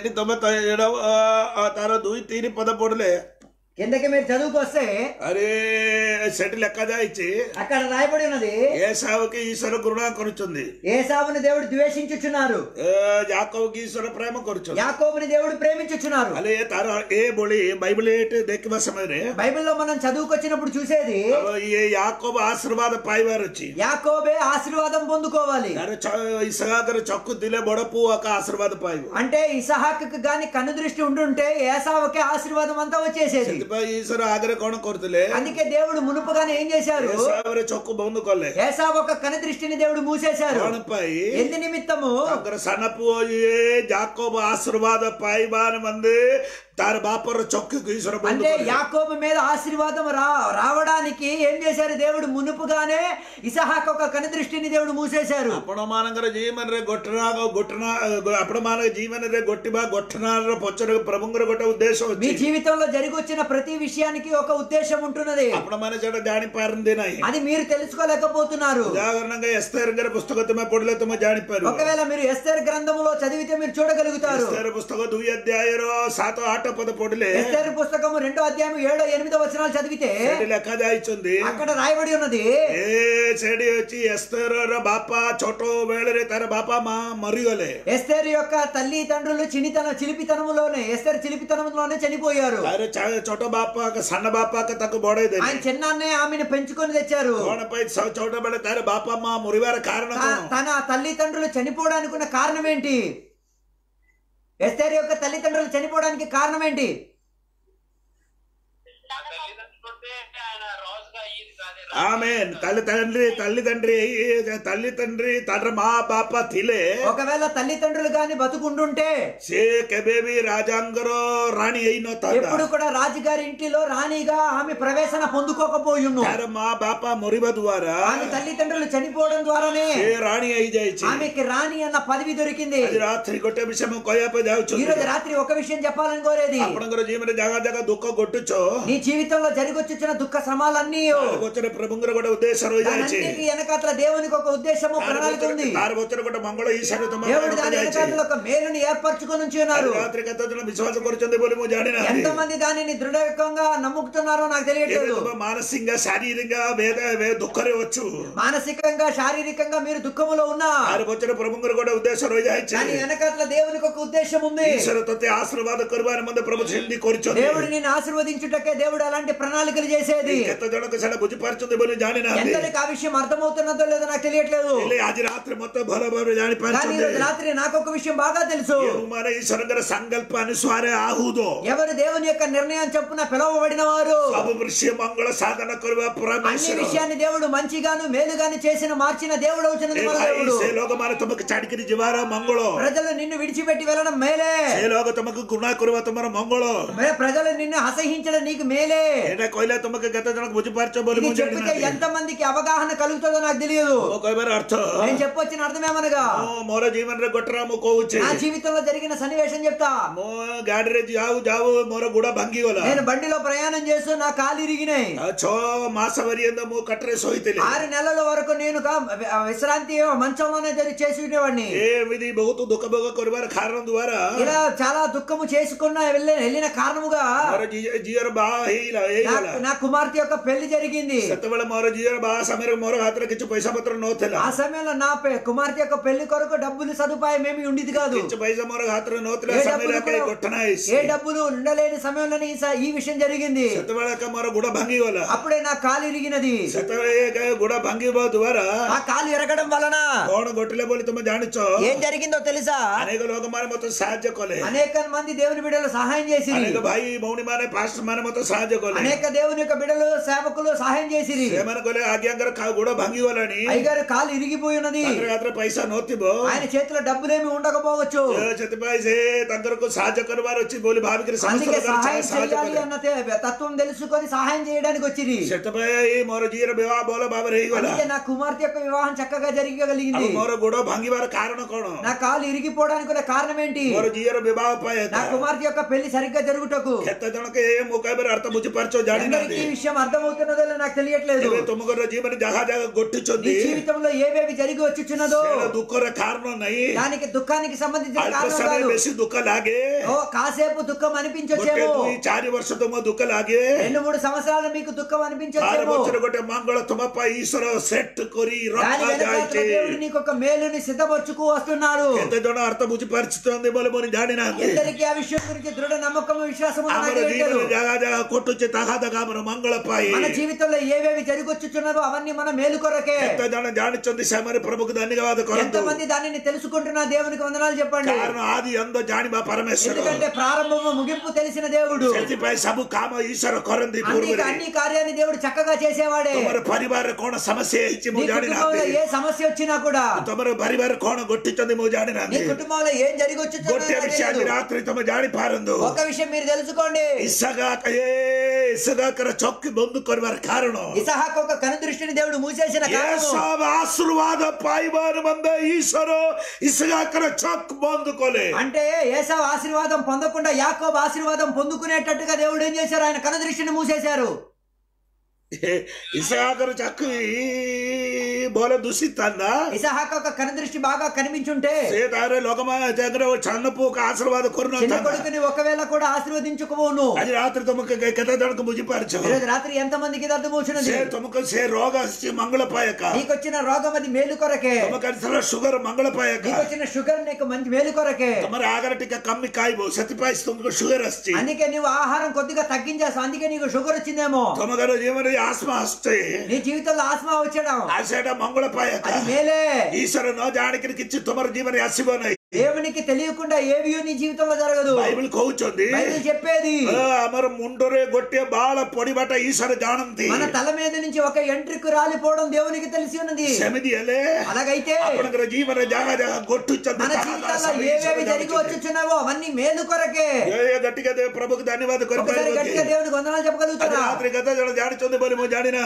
ଯଦି ତମେ ତାର ଦୁଇ ତିନି ପଦ ପଢ଼ିଲେ ఎందుకే మీరు చదువుకొస్తే? అరే సెటిల్ ఎక్కదా ఇచ్చి. అక్కడ రాయబడి ఉన్నది ఏసావుకి ఈశ్వర కరుణ కొనుచుంది. ఏసావుని దేవుడు ద్వేషించుచున్నారు. యాకోబుకి ఈశ్వర ప్రేమ కొరుచు యాకోబుని దేవుడు ప్రేమించుచున్నారు. అలే తర ఏ బొలి బైబిల్ ఏంటి? బైబిల్లో మనం చదువుకొచ్చినప్పుడు చూసేది ఏ యాకోబు ఆశీర్వాద పాయివారు వచ్చి. యాకోబే ఆశీర్వాదం పొందుకోవాలి. ఇసహాకరు చక్కు దిలే బొడపు ఒక ఆశీర్వాద పాయి అంటే ఇసహాకు గాని కన్ను దృష్టి ఉండుంటే ఏసావుకే ఆశీర్వాదం అంతా వచ్చేసేది. ఈశ్వರ ಆಗರೆ ಕೋಣ అందుకే దేవుడు మునుపుగానే ఏం చేశారు? ఏసావరే చొక్కు కొల్లే. ఏసావ ఒక కన దృష్టిని దేవుడు మూసేశారు. కోణపై ఎందు నిమిత్తము అక్కడ సనపు జాకోబు ఆశీర్వాద పైబాని మంది తార బాపర చొక్కు ఈశ్వర అంటే యాకోబు మీద ఆశీర్వాదం రా రావడానికి ఏం చేశారు? దేవుడు మునుపుగానే ఇసహాక్ ఒక కని దృష్టిని దేవుడు మూసేశారు. అప్పడమానంగా జీవన రే గొట్టనాగ గొట్టన అప్పడమానంగా జీవన రే గొట్టిబా గొట్టనార పొచ్చర ప్రభుంగర గొట్ట ఉద్దేశం మీ జీవితంలో జరిగొచ్చిన ప్రతి విషయానికి ఒక ఉద్దేశం ఉంటున్నది. అప్పుడు మేనేజర్ జాని జానిపారిందేనాయి అది మీరు తెలుసుకోలేకపోతున్నారు. ఉదాహరణంగా ఎస్తేర్ గారి పుస్తకమే జాని జానిపారు ఒకవేళ మీరు ఎస్ఆర్ గ్రంథములో చదివితే మీరు చూడగలుగుతారు. ఎస్తేర్ పుస్తకం దుయ్య అధ్యాయరో సాతో ఆట పద పొడిలే. ఎస్తేర్ పుస్తకం రెండో అధ్యాయం ఏడో ఎనిమిదో వచనాలు చదివితే లెక్క దాయిచుంది. అక్కడ రాయబడి ఉన్నది. ఏ చెడి వచ్చి ఎస్తేర్ బాపా చోటో వేళరే తన బాపా మా మరుగలే. ఎస్తేర్ యొక్క తల్లి తండ్రులు చినితన చిలిపితనములోనే ఎస్ఆర్ చిలిపితనంలోనే చనిపోయారు. చోట చోట బాపాక సన్న బాపాక ತಕ್ಕ బోడైదు ಇದೆ ఆయన చిన్నాన్నే ఆమెను పెంచుకొని తెచ్చారు. కోనపై చోట ಬಡ బాపమ్మ ಬಾಪಮ್ಮ కారణం ಕಾರಣ ತಾ- తన తల్లిదండ్రులు చనిపోవడానికి ఉన్న కారణం ఏంటి ఎస్తేరు యొక్క తల్లిదండ్రులు చనిపోవడానికి కారణం ఏంటి నా తల్లిదండ్రులు ఉంటే ఆయన రాజు ఆమె తల్లి తండ్రి తల్లి తండ్రి తల్లి తండ్రి తండ్రి మా పాప తిలే. ఒకవేళ తల్లిదండ్రులు గాని బతుకుండుంటే షేక్ బేబీ రాజాంగరో రాణి అయినో ఎప్పుడు కూడా రాజుగారి ఇంటిలో రాణిగా ఆమె ప్రవేశన పొందుకోకపోయును మా బాప మురిబ ద్వారా ఆమె తల్లిదండ్రులు చనిపోవడం ద్వారానే రాణి అయి జయించి. ఆమెకి రాణి అన్న పదవి దొరికింది. రాత్రి కొట్టే విషయం కోయాప ఈ రోజు రాత్రి ఒక విషయం చెప్పాలని కోరేది. అప్పుడు జీవిత జాగ్రత్తగా దుఃఖ కొట్టుచో. నీ జీవితంలో జరిగొచ్చిన దుఃఖ శ్రమాలన్నీ వచ్చిన ಪ್ರಭುಂಗರ దేవునికి ఒక ఉద్దేశము ప్రణాళిక ఉంది. వచ్చిన కూడా మంగళ దాని ఒక ఏర్పరచుకొని ఉన్నారు. రాత్రి దానిని నమ్ముకుతున్నారో నాకు తెలియట్లేదు. మానసికంగా శారీరకంగా వేద దుఃఖరే వచ్చు మానసికంగా శారీరకంగా మీరు దుఃఖములో ఉన్నా తారు వచ్చిన కూడా ఉద్దేశం ರೋಜాయిసి వెనకాతల దేవునికి ఒక ఉద్దేశం ఉంది. ఈశ్వరు తోటి ఆశీర్వాద కుర్బాని ముందు ప్రభు చెంది దేవుడు ఆశీర్వదించుటకే దేవుడు అలాంటి ప్రణాళికలు చేసేది. ఎంత జనకు ಸಕಲ ಬುಜುಪರಚದೆಬಲು జాని ಎಂತಕ್ಕೆ ಆ అర్థమవుతున్నదో లేదో నాకు తెలియట్లేదు. అది రాత్రి మొత్తం ಮತ್ತೆ ಬಲ రాత్రి నాకు ఒక విషయం బాగా తెలుసు. మన ఈ సరంగర సంకల్ప ఆహుదో. ఎవరు దేవుని యొక్క నిర్ణయం చెప్పున పిలవబడిన వారు? మంగళ సాధన విషయాన్ని దేవుడు మంచిగాను మేలుగాను చేసిన మార్చిన దేవుడు అవుతున్న తమకు చడికిరి జివార మంగళో. ప్రజలు నిన్ను విడిచిపెట్టి వెళ్ళడం మేలే. ఈ లోక తమకు గుణా కొరవ తమ మంగళో. ప్రజలు నిన్ను అసహించడం నీకు మేలే. ఏనా తమకు గత జనకు బుజుపరచ ఎంత మందికి అవగాహన కలుగుతుందో నాకు తెలియదు. అర్థం. నేను చెప్పొచ్చిన అర్థం ఏమనగా మోర జీవన గొట్టరాము కోవచ్చు. నా జీవితంలో జరిగిన సన్నివేశం చెప్తా. మో గాడిరే జావు జావు మోర కూడా భంగి నేను బండిలో ప్రయాణం చేస్తూ నా కాలు ఇరిగినాయి. చో మాస పర్యంతము కట్టరే సోయితే ఆరు నెలల వరకు నేను విశ్రాంతి మంచంలోనే చేసి ఉండేవాడిని. ఏ ఇది బహుతు దుఃఖభోగ కొరివారు కారణం ద్వారా. ఇలా చాలా దుఃఖము చేసుకున్న వెళ్ళిన కారణముగా నా కుమార్తె యొక్క పెళ్ళి జరిగి జరిగింది ସେତେବେଳେ ମୋର ଝିଅର ବାହା ସମୟରେ ମୋର ହାତରେ କିଛି ପଇସା ପତ୍ର ନଥିଲା ఆ సమయంలో నా పె- కుమార్తె యొక్క పెళ్లి కొరకు డబ్బులు సదుపాయం ఏమి ఉండేది కాదు କିଛି పైసା ମୋର ହାତରେ ନଥିଲା ఏ ସମୟରେ డబ్బులు ଏକା కూడా- ଘଟଣା ఏ ହେଇଛି డబ్బులు ఉండలేని సమయంలోనే ఈ స- ఈ విషయం జరిగింది ସେତେବେଳେ ଏକା ମୋର ଗୋଡ ଭାଙ୍ଗିଗଲା అప్పుడే నా కాలు ఇరిగినది ସେତେବେଳେ ଏକା ଗୋଡ ଭାଙ୍ଗିବା ଦ୍ୱାରା ఆ కాలు ఎరగడం వలన କଣ ଘଟିଲେ ବୋଲି ତମେ ଜାଣିଛ ఏం జరిగిందో తెలుసా ଅନେକ ଲୋକମାନେ ମତେ ସାହାଯ୍ୟ କଲେ అనేక మంది దేవుని బిడ్డలు సహాయం చేసి ଅନେକ ଭାଇ ଭଉଣୀ ମାନେ ପାଷ୍ଟ ମାନେ ମତେ ସାହାଯ୍ୟ କଲେ అనేక దేవుని యొక్క బిడ్డలు సేవకులు సహాయం చేసిరి. ఏమనుకోలే ఆజ్ఞాంగర కా కూడా భంగివలని. అయ్యగారు కాలు ఇరిగిపోయినది అతని పైసా నోతిబో ఆయన చేతిలో డబ్బులేమి ఉండకపోవచ్చు. చెత్త పైసే దగ్గరకు సాధ్య వచ్చి బోలి భావికి సహాయం అన్న తత్వం తెలుసుకొని సహాయం చేయడానికి వచ్చింది చెత్తపై మరో జీర వివాహ బోల బాబరే నా కుమార్తె యొక్క వివాహం చక్కగా జరిగగలిగింది. మరో కూడా భంగివారు కారణం కోణం. నా కాలు ఇరిగిపోవడానికి కారణం ఏంటి మరో జీర వివాహ నా కుమార్తె యొక్క పెళ్ళి సరిగ్గా జరుగుటకు. చెత్త దొనక ఏ ముఖాబరి అర్థం ముచ్చిపరచో జాడి ఈ విషయం అర్థమవుతున్నదో జరగాలో నాకు తెలియట్లేదు. తొమ్మిదిన జీవన జహాజాగా గొట్టించుంది జీవితంలో ఏవేవి జరిగి వచ్చిచున్నదో దుఃఖర కారణం దానికి దుఃఖానికి సంబంధించిన కారణం దుఃఖలాగే కాసేపు దుఃఖం అనిపించొచ్చేమో. చారి వర్ష తుమ్మ దుఃఖలాగే రెండు మూడు సంవత్సరాలు మీకు దుఃఖం అనిపించే కొట్టే మంగళ తుమ్మపై ఈశ్వర సెట్ కొరి నీకు ఒక మేలుని సిద్ధపరచుకు వస్తున్నారు ఎంత జన అర్థం బుద్ధి ఆ విషయం గురించి దృఢ నమ్మకం విశ్వాసం కొట్టుచ్చే తహాదగా మన మంగళపై మన జీవితం జీవితంలో ఏవేవి జరిగొచ్చుచున్నదో అవన్నీ మన మేలు కొరకే. ఎంతో దాన్ని ధ్యానించొంది ప్రభుకు ధన్యవాద ఎంతో మంది దానిని తెలుసుకుంటున్నా దేవునికి వందనాలు చెప్పండి. కారణం ఆది ఎందో జానిబ పరమేశ్వరుడు. ఎందుకంటే ప్రారంభము ముగింపు తెలిసిన దేవుడు. ସେଥିପାଇଁ ସବୁ କାମ ଈଶ୍ୱର କରନ୍ତି పూర్వరే అన్ని కార్యాన్ని దేవుడు చక్కగా చేసేవాడే. తమరు పరివార కోణ సమస్య ఇచ్చి మూ జానినాది ఏ సమస్య వచ్చినా కూడా తమరు పరివార కోణ గొట్టించింది మూ జానినాది నీ కుటుంబంలో ఏం జరిగి గొట్టే విషయాన్ని రాత్రి తమ జాని పారందు. ఒక విషయం మీరు తెలుసుకోండి. ఇసగాక ఏ ఇసగాకర చొక్కి బొందు కొరవారు ಕಾರಣ ಇಸಹಾಕ దృష్టిని దేవుడు మూసేసిన ಕಾರಣ ఆశీర్వాద పాయిబారు మందే ఈశ్వరు ఇసుగాకర చక్ పొందుకోలే అంటే ఏసావు ఆశీర్వాదం పొందకుండా యాకోబ్ ఆశీర్వాదం పొందుకునేటట్టుగా దేవుడు ఏం చేశారు? ఆయన కనదృష్టిని మూసేశారు. ఇసాకను చక్కు బోల దూషిస్తాందా ఇసాహాక ఒక కనుదృష్టి బాగా కనిపించుంటే సీతారే లోకమా దగ్గర చన్నపూక ఆశీర్వాద కొరను కొడుకుని ఒకవేళ కూడా ఆశీర్వదించుకోవును అది రాత్రి తమకు కథ దడక ముజిపారచు రాత్రి ఎంత మందికి దర్థం సే తమకు సే రోగ మంగళపాయక. నీకు వచ్చిన రోగం అది మేలు కొరకే. షుగర్ మంగళపాయక. నీకు వచ్చిన షుగర్ నీకు మంచి మేలు కొరకే. మరి ఆగరటిక కమ్మి కాయబో సతిపాయి షుగర్ వస్తుంది అందుకే నువ్వు ఆహారం కొద్దిగా తగ్గించేస్తావు అందుకే నీకు షుగర్ వచ్చిందేమో. తమగారు ఏమని ಆಸ್ಮ ಅಷ್ಟೇ నీ జీవితంలో ఆత్మ వచ్చాడు అಸೇಡ ಮಂಗಳ ಪಾಯಕ ಆಮೇಲೆ ಈಶ್ವರನು ಜಾಣಕನಿಗೆ ಕಿಚ್ಚು ತುಮರ ಜೀವನ ಹಸಿವನು దేవునికి తెలియకుండా ఏవి నీ జీవితంలో జరగదు. బైబిల్ కూర్చుంది చెప్పేది. అమరు ముండరే కొట్టే బాల పొడిబట ఈశ్వర గానంది మన తల మీద నుంచి ఒక ఎంట్రికు రాలిపోవడం దేవునికి తెలిసి ఉన్నది. సెమిదియలే అలాగైతే జీవన జాగ గొట్టు మన జీవితంలో ఏవేవి జరిగి వచ్చుచున్నావో అవన్నీ మేలు కొరకే. గట్టిగా దేవు ప్రభుకు ధన్యవాద కొరకు గట్టిగా దేవునికి వందనాలు చెప్పగలుగుతున్నా. రాత్రి గత జడ బలి జాడిన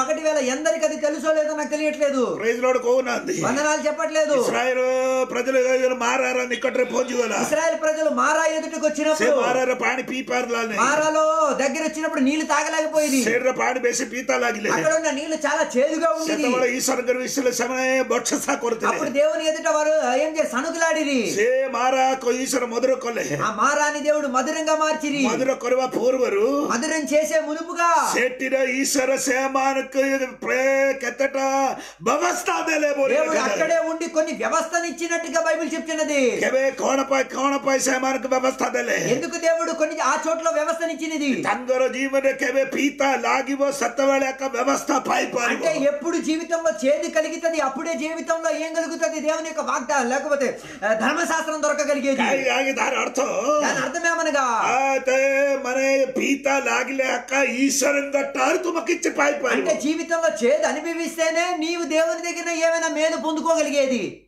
పగటి వేళ ఎందరికి అది తెలుసో లేదో నాకు తెలియట్లేదు. ప్రైజ్ లోడ్ కోనంది వందనాలు చెప్పట్లేదు. ఇస్రాయేల్ ప్రజలు మారార నికటరే పోంజువల ఇశ్రాయేల్ ప్రజలు మారా ఎదుటకు వచ్చినప్పుడు మారార పాని పీపారలానే మారాలో దగ్గర వచ్చినప్పుడు నీళ్ళు తాగలేకపోయింది. శరీర పాని వేసి పీతాలాగిలే. అక్కడ ఉన్న నీళ్ళు చాలా చేదుగా ఉంది శతమల ఈ సనుగరు సమయ బొక్షస కొరత అప్పుడు దేవుని ఎదుట వారు ఏం చేసి సనుగులాడిరి సే మారా కో ఈశ్వర మధుర కొల్లే. ఆ మారాని దేవుడు మధురంగా మార్చిరి. మధుర కొరవ పూర్వరు. మధురం చేసే మునుపుగా శెట్టిన ఈశ్వర సేమానకు ప్రేకెత్తట వ్యవస్థ అక్కడే ఉండి కొన్ని వ్యవస్థను ఇచ్చినట్టుగా బైబిల్ చెప్తున్నారు కోణపై కోణపై ఎందుకు దేవుడు ఆ చోట్ల వ్యవస్థ అంటే ఎప్పుడు జీవితంలో చేదు కలుగుతుంది అప్పుడే జీవితంలో ఏం కలుగుతుంది? దేవుని యొక్క వాగ్దానం లేకపోతే ధర్మశాస్త్రం దొరకగలిగేది? దాని అర్థం అర్థమేమనగా లాగిలేక ఈశ్వరం గట్టారు తుమకిచ్చి అంటే జీవితంలో చేదు అనుభవిస్తేనే నీవు దేవుని దగ్గర ఏమైనా మేలు పొందుకోగలిగేది?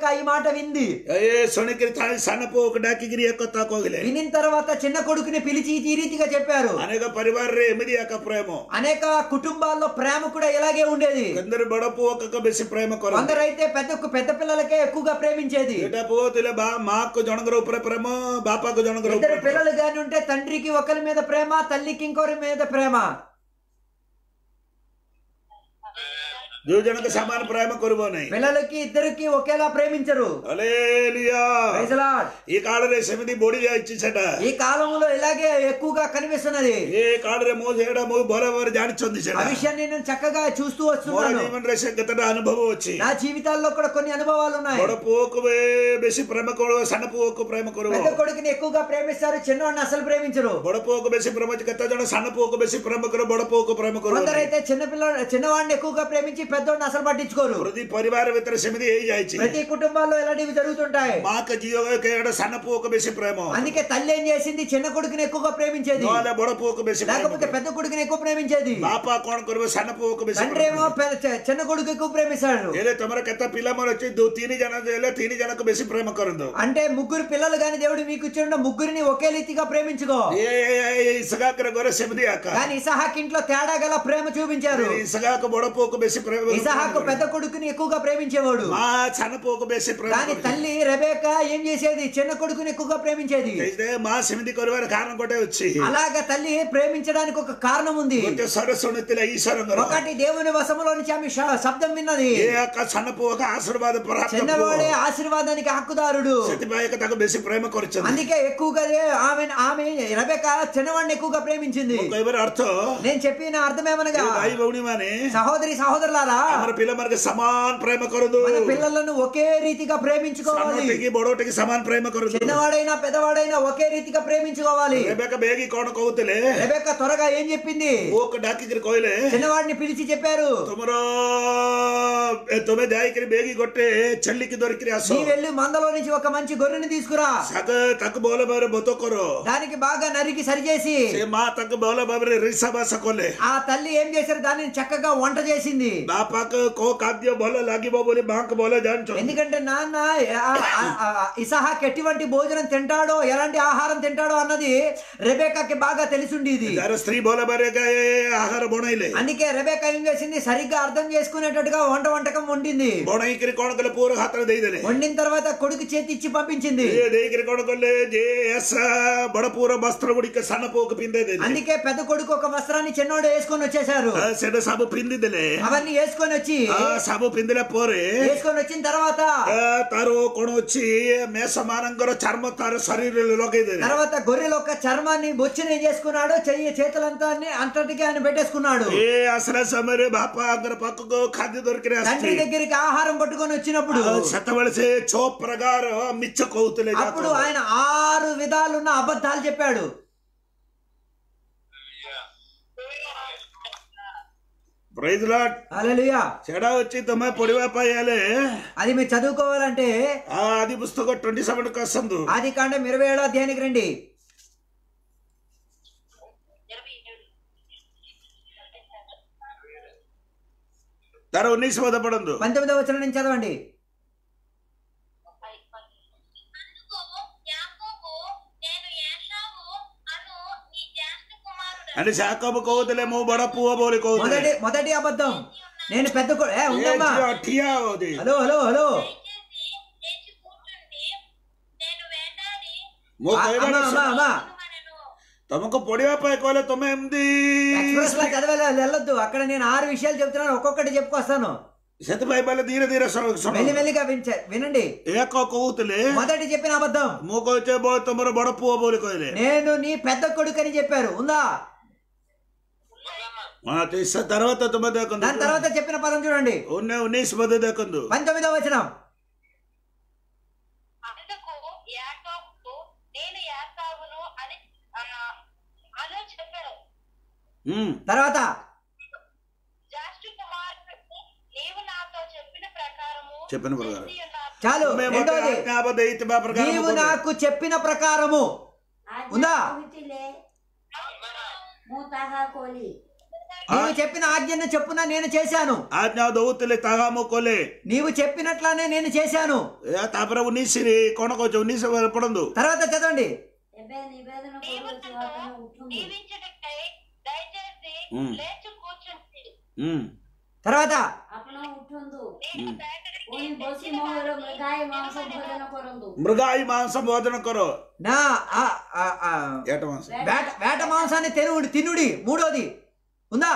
ರೇಖಾ ಈ ಮಾಟ ವಿಂದಿ ఏ సొణికిరి తాయి సన్నపు ఒక యొక్క తాకోగిలే వినిన తర్వాత చిన్న కొడుకుని పిలిచి ఈ రీతిగా చెప్పారు. అనేక పరివార రే ఎమిది యొక్క ప్రేమ. అనేక కుటుంబాల్లో ప్రేమ కూడా ఇలాగే ఉండేది. కొందరు బడపు ఒక్కొక్క బెసి ప్రేమ కొర అయితే పెద్ద పెద్ద పిల్లలకే ఎక్కువగా ప్రేమించేది. ఏటా పోతులే బా మాకు జొనగరు ఉపర ప్రేమ బాపాకు జొనగరు పిల్లలు గాని ఉంటే తండ్రికి ఒకరి మీద ప్రేమ తల్లికి ఇంకోరి మీద ప్రేమ. దుజనకు సమాన ప్రేమ కొరువని. పిల్లలకి ఇద్దరికి ఒకేలా ప్రేమించరు. ఈ కాలరే సమితి బోడి ఇచ్చేసట ఈ కాలంలో ఇలాగే ఎక్కువగా కనిపిస్తున్నది. ఏ కాలరే మోసేయడం బోలవారు జానిచ్చింది ఆ విషయాన్ని నేను చక్కగా చూస్తూ వస్తున్నాను. అనుభవం వచ్చి. నా జీవితాల్లో కూడా కొన్ని అనుభవాలు ఉన్నాయి. పొడపోకువే బెసి ప్రేమ కొడువ సన్నపోకు ప్రేమ పెద్ద కొడుకుని ఎక్కువగా ప్రేమిస్తారు చిన్నవాడిని అసలు ప్రేమించరు. బొడపోకు బెసి ప్రేమ కత్తజడ సన్నపోకు బెసి ప్రేమ కొరు బొడపోకు ప్రేమ కొరు అందరైతే చిన్నపిల్ల చిన్నవాడిని ఎక్కువగా ప్రేమించి పెద్దోడిని అసలు పట్టించుకోరు. ప్రతి పరివార వితర సమితి ఏం చేయొచ్చు ప్రతి కుటుంబాల్లో ఇలాంటివి జరుగుతుంటాయి? మాకు జియోగా సన్నపు ఒక బెసి ప్రేమ. అందుకే తల్లి ఏం చేసింది? చిన్న కొడుకుని ఎక్కువగా ప్రేమించేది. బొడపు ఒక లేకపోతే పెద్ద కొడుకుని ఎక్కువ ప్రేమించేది. బాపా కొడుకు సన్నపు ఒక బెసి చిన్న కొడుకు ఎక్కువ ప్రేమిస్తాడు. ఏదో తమరు కెత్త వచ్చి తిని జన తిని జనకు బెసి ప్రేమ కరుందు. అంటే ముగ్గురు పిల్లలు గాని దేవుడు మీకు ఇచ్చిన ముగ్గురిని ఒకే రీతిగా ప్రేమించుకో. ఇసగాకర గొర్రె అక్క. కానీ ఇసహాక్ ఇంట్లో తేడా గల ప్రేమ చూపించారు. ఇసగాక బొడపు ఒక బెసి ప్రేమ ఇసాహాకు పెద్ద కొడుకుని ఎక్కువగా ప్రేమించేవాడు. మా చిన్న పోక కానీ తల్లి రబేక ఏం చేసేది? చిన్న కొడుకుని ఎక్కువగా ప్రేమించేది. మా సమితి కొరవైన కారణం కూడా వచ్చి. అలాగా తల్లి ప్రేమించడానికి ఒక కారణం ఉంది. ఒకటి దేవుని వశములో నుంచి ఆమె శబ్దం విన్నది. ఏ ఆశీర్వాద చిన్నవాడే ఆశీర్వాదానికి హక్కుదారుడు. బేసి ప్రేమ కొరచింది. అందుకే ఎక్కువగా ఆమె ఆమె రెబేక చిన్నవాడిని ఎక్కువగా ప్రేమించింది. అర్థం? నేను చెప్పిన అర్థం ఏమనగా? సహోదరి సహోదరులారా ఉండాలా మన పిల్ల మనకి సమాన్ ప్రేమ కొరదు. మన పిల్లలను ఒకే రీతిగా ప్రేమించుకోవాలి. బొడోటికి సమాన్ ప్రేమ కొరదు. చిన్నవాడైనా పెద్దవాడైనా ఒకే రీతిగా ప్రేమించుకోవాలి. రెబెక్క బేగి కోడ కోవతలే రెబెక్క త్వరగా ఏం చెప్పింది? ఒక డాకికి కోయలే. చిన్నవాడిని పిలిచి చెప్పారు. తుమరో తొమ్మిది దాయికి బేగి కొట్టే చల్లికి దొరికి అసలు నీ వెళ్ళి మందలో నుంచి ఒక మంచి గొర్రెని తీసుకురా. సగ తక్కు బోల బాబు బొతొక్కరు. దానికి బాగా నరికి సరిచేసి. మా తక్కు బోల బాబు రిసబాసకొలే ఆ తల్లి ఏం చేశారు? దానిని చక్కగా వంట చేసింది. బా ବାପାକୁ କୋଉ ଖାଦ୍ୟ ଭଲ ଲାଗିବ ବୋଲି ମାଙ୍କୁ ଭଲ ଜାଣିଛନ୍ତି ఎందుకంటే నాన్న ఆ- ఆ- ఆ- ఇసహాక్ ఎటువంటి భోజనం తింటాడో ఎలాంటి ఆహారం తింటాడో అన్నది రెబేకాకి బాగా తెలిసిండేది ତାର ସ୍ତ୍ରୀ ଭଲ ଭାବରେ ଏ ଆହାର ବଣେଇଲେ అందుకే రెబేకా ఏం చేసింది సరిగ్గా అర్థం చేసుకునేటట్టుగా వంట వంటకం వండింది ବଣେଇକିରି କଣ କଲେ ପୁଅର ହାତରେ ଦେଇଦେଲେ వండిన తర్వాత కొడుకు చేతి ఇచ్చి పంపించింది ଇଏ ଦେଇକିରି କଣ କଲେ ଯେ ଏସା ବଡ ପୁଅର ବସ୍ତ୍ର ଗୁଡିକ ସାନ ପୁଅକୁ ପିନ୍ଧେଇ ଦେଲେ అందుకే పెద్ద కొడుకు ఒక వస్త్రాన్ని చిన్నోడు వేసుకొని వచ్చేసారు ଆ, ସେଟା ସବୁ ପିନ୍ଧିଦେଲେ అవన్నీ వేసుకొని వేసుకొని వచ్చి సభ పిందిలే పోరి. వేసుకొని వచ్చిన తర్వాత తారు కొను వచ్చి మేసమానంగా చర్మ తరు శరీరంలోకి తర్వాత గొర్రెలు ఒక చర్మాన్ని బొచ్చిని చేసుకున్నాడు చెయ్యి చేతులంతా అంతటికి ఆయన పెట్టేసుకున్నాడు. ఏ అసలు సమరి బాప అందరి పక్కకు ఖాద్య దొరికిన తండ్రి దగ్గరికి ఆహారం పట్టుకొని వచ్చినప్పుడు శతవలసే చో ప్రకారం మిచ్చ కోతులే అప్పుడు ఆయన ఆరు విధాలున్న అబద్ధాలు చెప్పాడు. ప్రైజ్ లాట్ అలలుయా చెడ వచ్చి తమ పొడివైపోయాలి అది మీరు చదువుకోవాలంటే అది పుస్తకం ట్వంటీ సెవెన్ కస్తుంది అది కాండం ఇరవై ఏడో అధ్యాయానికి రండి. తర్వాత ఉన్నిసి పదపడందు పంతొమ్మిదవ వచ్చిన నుంచి చదవండి. అంటే శాఖపు కోతులేమో బడ పువ్వ బోలి కోతులు మొదటి మొదటి అబద్ధం. నేను పెద్ద కో- ఏ ఉందమ్మా? Hello hello hello. ఆ, అమ్మా అమ్మా అమ్మా. తమకు పొడి వ్యాపార కోలే తొమ్మిది ఎక్స్ప్రెస్లో చదివేలా వెళ్ళొద్దు. అక్కడ నేను ఆరు విషయాలు చెప్తున్నాను. ఒక్కొక్కటి చెప్పుకొస్తాను. శత బైబల్ ధీర ధీర మెల్లి మెల్లిగా వించ వినండి. ఏక కోతులే మొదటి చెప్పిన అబద్ధం. మూకొచ్చే బో తమరు బడ పువ్వ బోలి కోయలే. నేను నీ పెద్ద కొడుకు అని చెప్పారు. ఉందా? తర్వాత దాని తర్వాత చెప్పిన పదం చూడండి. ఉన్నీస్ మొదదకుందు పంతొమ్మిదవ వచనం. తర్వాత? చెప్పిన ప్రకారం. చాలు నీవు నాకు చెప్పిన ప్రకారము. ఉందా? నువ్వు చెప్పిన ఆజ్ఞను చెప్పున నేను చేశాను. ఆజ్ఞా దౌతులే తగామోకోలే నీవు చెప్పినట్లానే నేను చేశాను. తాపరవు నీసిరి కొనకొచ్చు నీసి పడందు తర్వాత చదవండి. తర్వాత మృగాయి మాంసం భోజన కొరు. నా వేట మాంసాన్ని తెనుడి తినుడి. మూడోది ఉందా?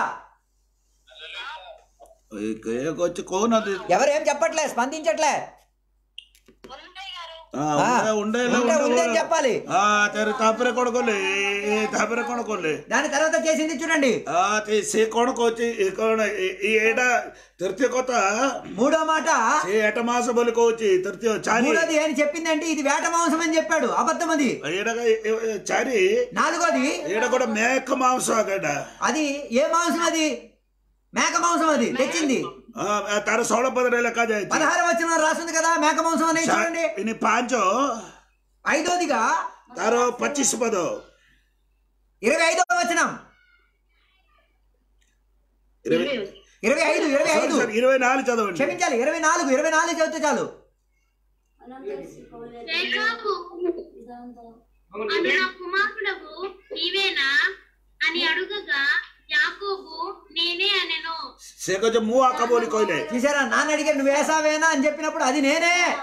ఎవరు ఏం చెప్పట్లే? స్పందించట్లే? చెప్పాలి. తాపరే కొడుకోలే తాపరే కొడుకోలే దాని తర్వాత చేసింది చూడండి. ఆ తే సే కొడుకోచి కోణ ఈ ఏడ తృతీయ కొత్త మూడో మాట ఏట మాస బలికోచి తృతీయ మూడోది ఏం చెప్పిందంటే ఇది వేట మాంసం అని చెప్పాడు. అబద్ధం అది చారి నాలుగోది ఈడ కూడా మేక మాంసం అది ఏ మాంసం అది? మేక మాంసం అది. తెచ్చింది. తన సోళ పదరేల కాజా పదహారు వచ్చిన రాసింది కదా మేక మాంసం అనేది చూడండి. ఇది పాంచో. ఐదోదిగా తారో పచ్చిస్ పదో. ఇరవై ఐదో వచనం. ఇరవై ఐదు. ఇరవై ఐదు ఇరవై నాలుగు చదవండి. క్షమించాలి ఇరవై నాలుగు ఇరవై నాలుగు చదివితే చాలు. అని అడుగగా యాకోబు నేనే అనెను. కోయిలే. చూసారా నాన్న అడిగాడు నువ్వు వేసావేనా అని చెప్పినప్పుడు అది నేనే.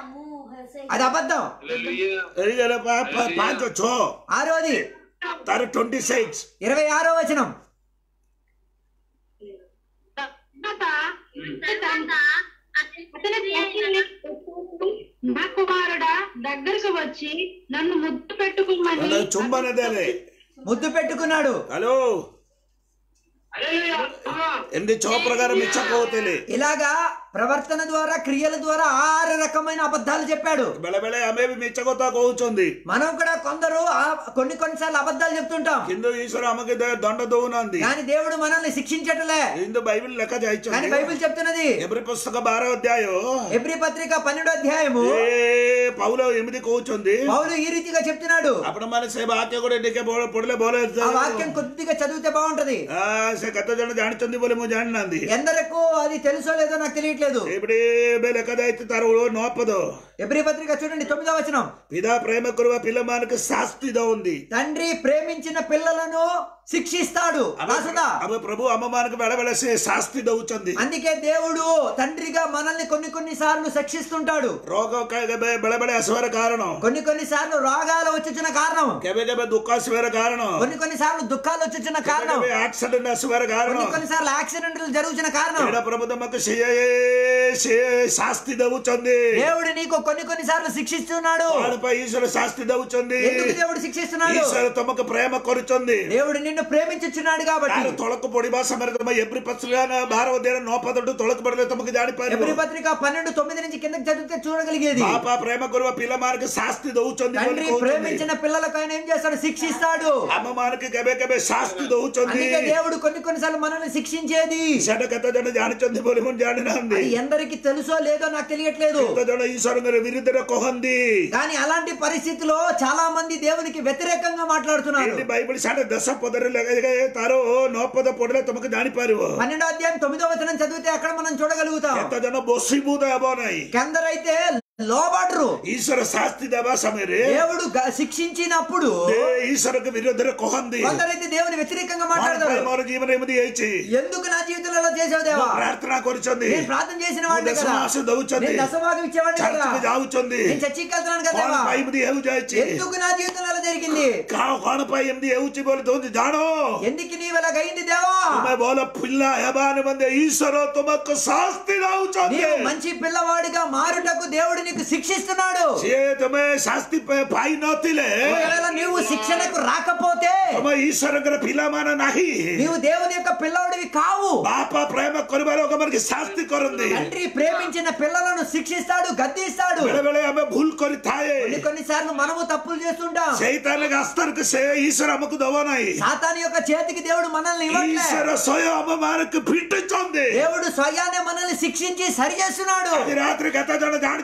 అది అబద్ధం. ఆరోది. ట్వంటీ సిక్స్ ఇరవై ఆరో వచనం. నా కుమారుడా దగ్గరకు వచ్చి నన్ను ముద్దు పెట్టుకోమని చుంబనదేలే. ముద్దు పెట్టుకున్నాడు. హలో. ఎన్ని చో ప్రకారం ఇచ్చకపోతేలే ఇలాగా ప్రవర్తన ద్వారా క్రియల ద్వారా ఆరు రకమైన అబద్ధాలు చెప్పాడు. బెళ బెళ ఆమె మిచ్చకొత్త కోవుచుంది మనం కూడా కొందరు ఆ- కొన్ని కొన్నిసార్లు అబద్ధాలు చెప్తుంటాం. కింద ఈశ్వర అమ్మకి దొండ దోవునంది. కానీ దేవుడు మనల్ని శిక్షించటలే. ఇందు బైబిల్ లెక్క కానీ జాయిచుంది బైబిల్ చెప్తున్నది. ఎబ్రి పుస్తక బారో అధ్యాయం ఎబ్రి పత్రిక పన్నెండో అధ్యాయము. పౌలో ఎనిమిది కోవుచుంది పౌలు ఈ రీతిగా చెప్తున్నాడు. అప్పుడు మన సే వాక్య కూడా ఇంటికే పొడలే ఆ బోలేదు వాక్యం కొద్దిగా చదివితే బాగుంటది. సే కథ జన జానిచుంది బోలే మూ జానినంది. ఎందరకు అది తెలుసో లేదో నాకు తెలియట్లేదు. ఇప్పుడు లెక్క దాయితే తరు నోపదు ఎబ్రి పత్రిక చూడండి తొమ్మిదవ వచనం. పిదా ప్రేమ కురువ పిల్లమానికి శాస్తిగా ఉంది. తండ్రి ప్రేమించిన పిల్లలను శిక్షిస్తాడు. రాసదా? అవి ప్రభు అమ్మమానికి వెడవెలసే శాస్తి దవుతుంది అందుకే దేవుడు తండ్రిగా మనల్ని కొన్ని కొన్ని సార్లు శిక్షిస్తుంటాడు. రోగం బెడబడే అసవర కారణం. కొన్ని కొన్ని సార్లు రోగాలు వచ్చిన కారణం. కెబెబె దుఃఖాసవర కారణం. కొన్ని కొన్ని సార్లు దుఃఖాలు వచ్చిన కారణం. యాక్సిడెంట్ అసవర కారణం. కొన్ని కొన్ని సార్లు యాక్సిడెంట్లు జరుగుతున్న కారణం. ప్రభు తమకు శాస్తి దవుతుంది దేవుడు నీకు కొన్ని కొన్ని సార్లు శిక్షిస్తున్నాడు. వాడిపై ఈశ్వర శాస్తి దవుచుంది ఎందుకు దేవుడు శిక్షిస్తున్నాడు? సార్ తమకు ప్రేమ కొరుచుంది. దేవుడు నిన్ను ప్రేమించుచున్నాడు కాబట్టి. తొలక పొడి భాష మరిదమ ఎబ్రి పత్రిక భారవ నోపదడు తొలక పొడిలో తమకు జాడిపారు. ఎబ్రి పత్రిక పన్నెండు తొమ్మిది నుంచి కిందకి చదివితే చూడగలిగేది. పాప ప్రేమ గురువ పిల్ల మార్గ శాస్తి దవుచుంది తండ్రి ప్రేమించిన ఆయన ఏం చేస్తాడు? శిక్షిస్తాడు. అమ్మ మార్గ గబే గబే శాస్తి దవుచుంది దేవుడు కొన్ని కొన్నిసార్లు మనల్ని శిక్షించేది. షడకత జన జానుచుంది బొలిమున్ జాడినంది. ఎందరికి తెలుసో లేదో నాకు తెలియట్లేదు. ఈశ్వరంగా ఈశ్వరంగర విరుద్ధర కొహంది కానీ అలాంటి పరిస్థితిలో చాలా మంది దేవునికి వ్యతిరేకంగా మాట్లాడుతున్నారు. బైబిల్ షట దశ పొదర లగగే తారో నోపద పొడలే తమకు జానిపారు పన్నెండో అధ్యాయం తొమ్మిదో వచనం చదివితే అక్కడ మనం చూడగలుగుతాం. ఎంత జన బొస్సిబూద అబోనాయి. కొందరైతే లోబడరు. ఈశ్వర శాస్తిదేవా సమీరే దేవుడు శిక్షించినప్పుడు ఈశ్వరకు విరుద్ధర కొహంది. కొందరైతే దేవుని వ్యతిరేకంగా మాట్లాడతారు. మన జీవన ఏమిది చేసి ఎందుకు నా జీవితంలో చేసావు దేవా? ప్రార్థన కొరుచుంది. నేను ప్రార్థన చేసిన వాడిని దశభాగం ఇచ్చేవాడిని కదా. నేను కదా దేవా. ఎందుకు నా జీవితంలో జరిగింది? కా కోణపై ఏమిది ఎందుకు నీవు ఇలా అయింది దేవా? తుమే బోల పిల్ల యబాని మంది ఈశ్వరు తుమకు శాస్తి మంచి పిల్లవాడిగా మారుటకు దేవుడు నీకు శిక్షిస్తున్నాడు. నీవు శిక్షణకు రాకపోతే తమ నీవు దేవుని యొక్క పిల్లవాడివి కావు. బాప ప్రేమ కొనుమలో శాస్తి కొరంది. తండ్రి ప్రేమించిన పిల్లలను శిక్షిస్తాడు గద్దిస్తాడు. భూల్ కొని కొన్నిసార్లు మనము తప్పులు చేస్తుంటాం. సైతానికి అస్తరికి ఈశ్వర అమ్మకు దోవనాయి. సాతాన్ యొక్క చేతికి దేవుడు మనల్ని ఇవ్వట్లే. ఈశ్వర స్వయం అమ్మ మనకు పిట్టించొంది దేవుడు స్వయాన్ని మనల్ని శిక్షించి సరి చేస్తున్నాడు. రాత్రి గత జన దాడి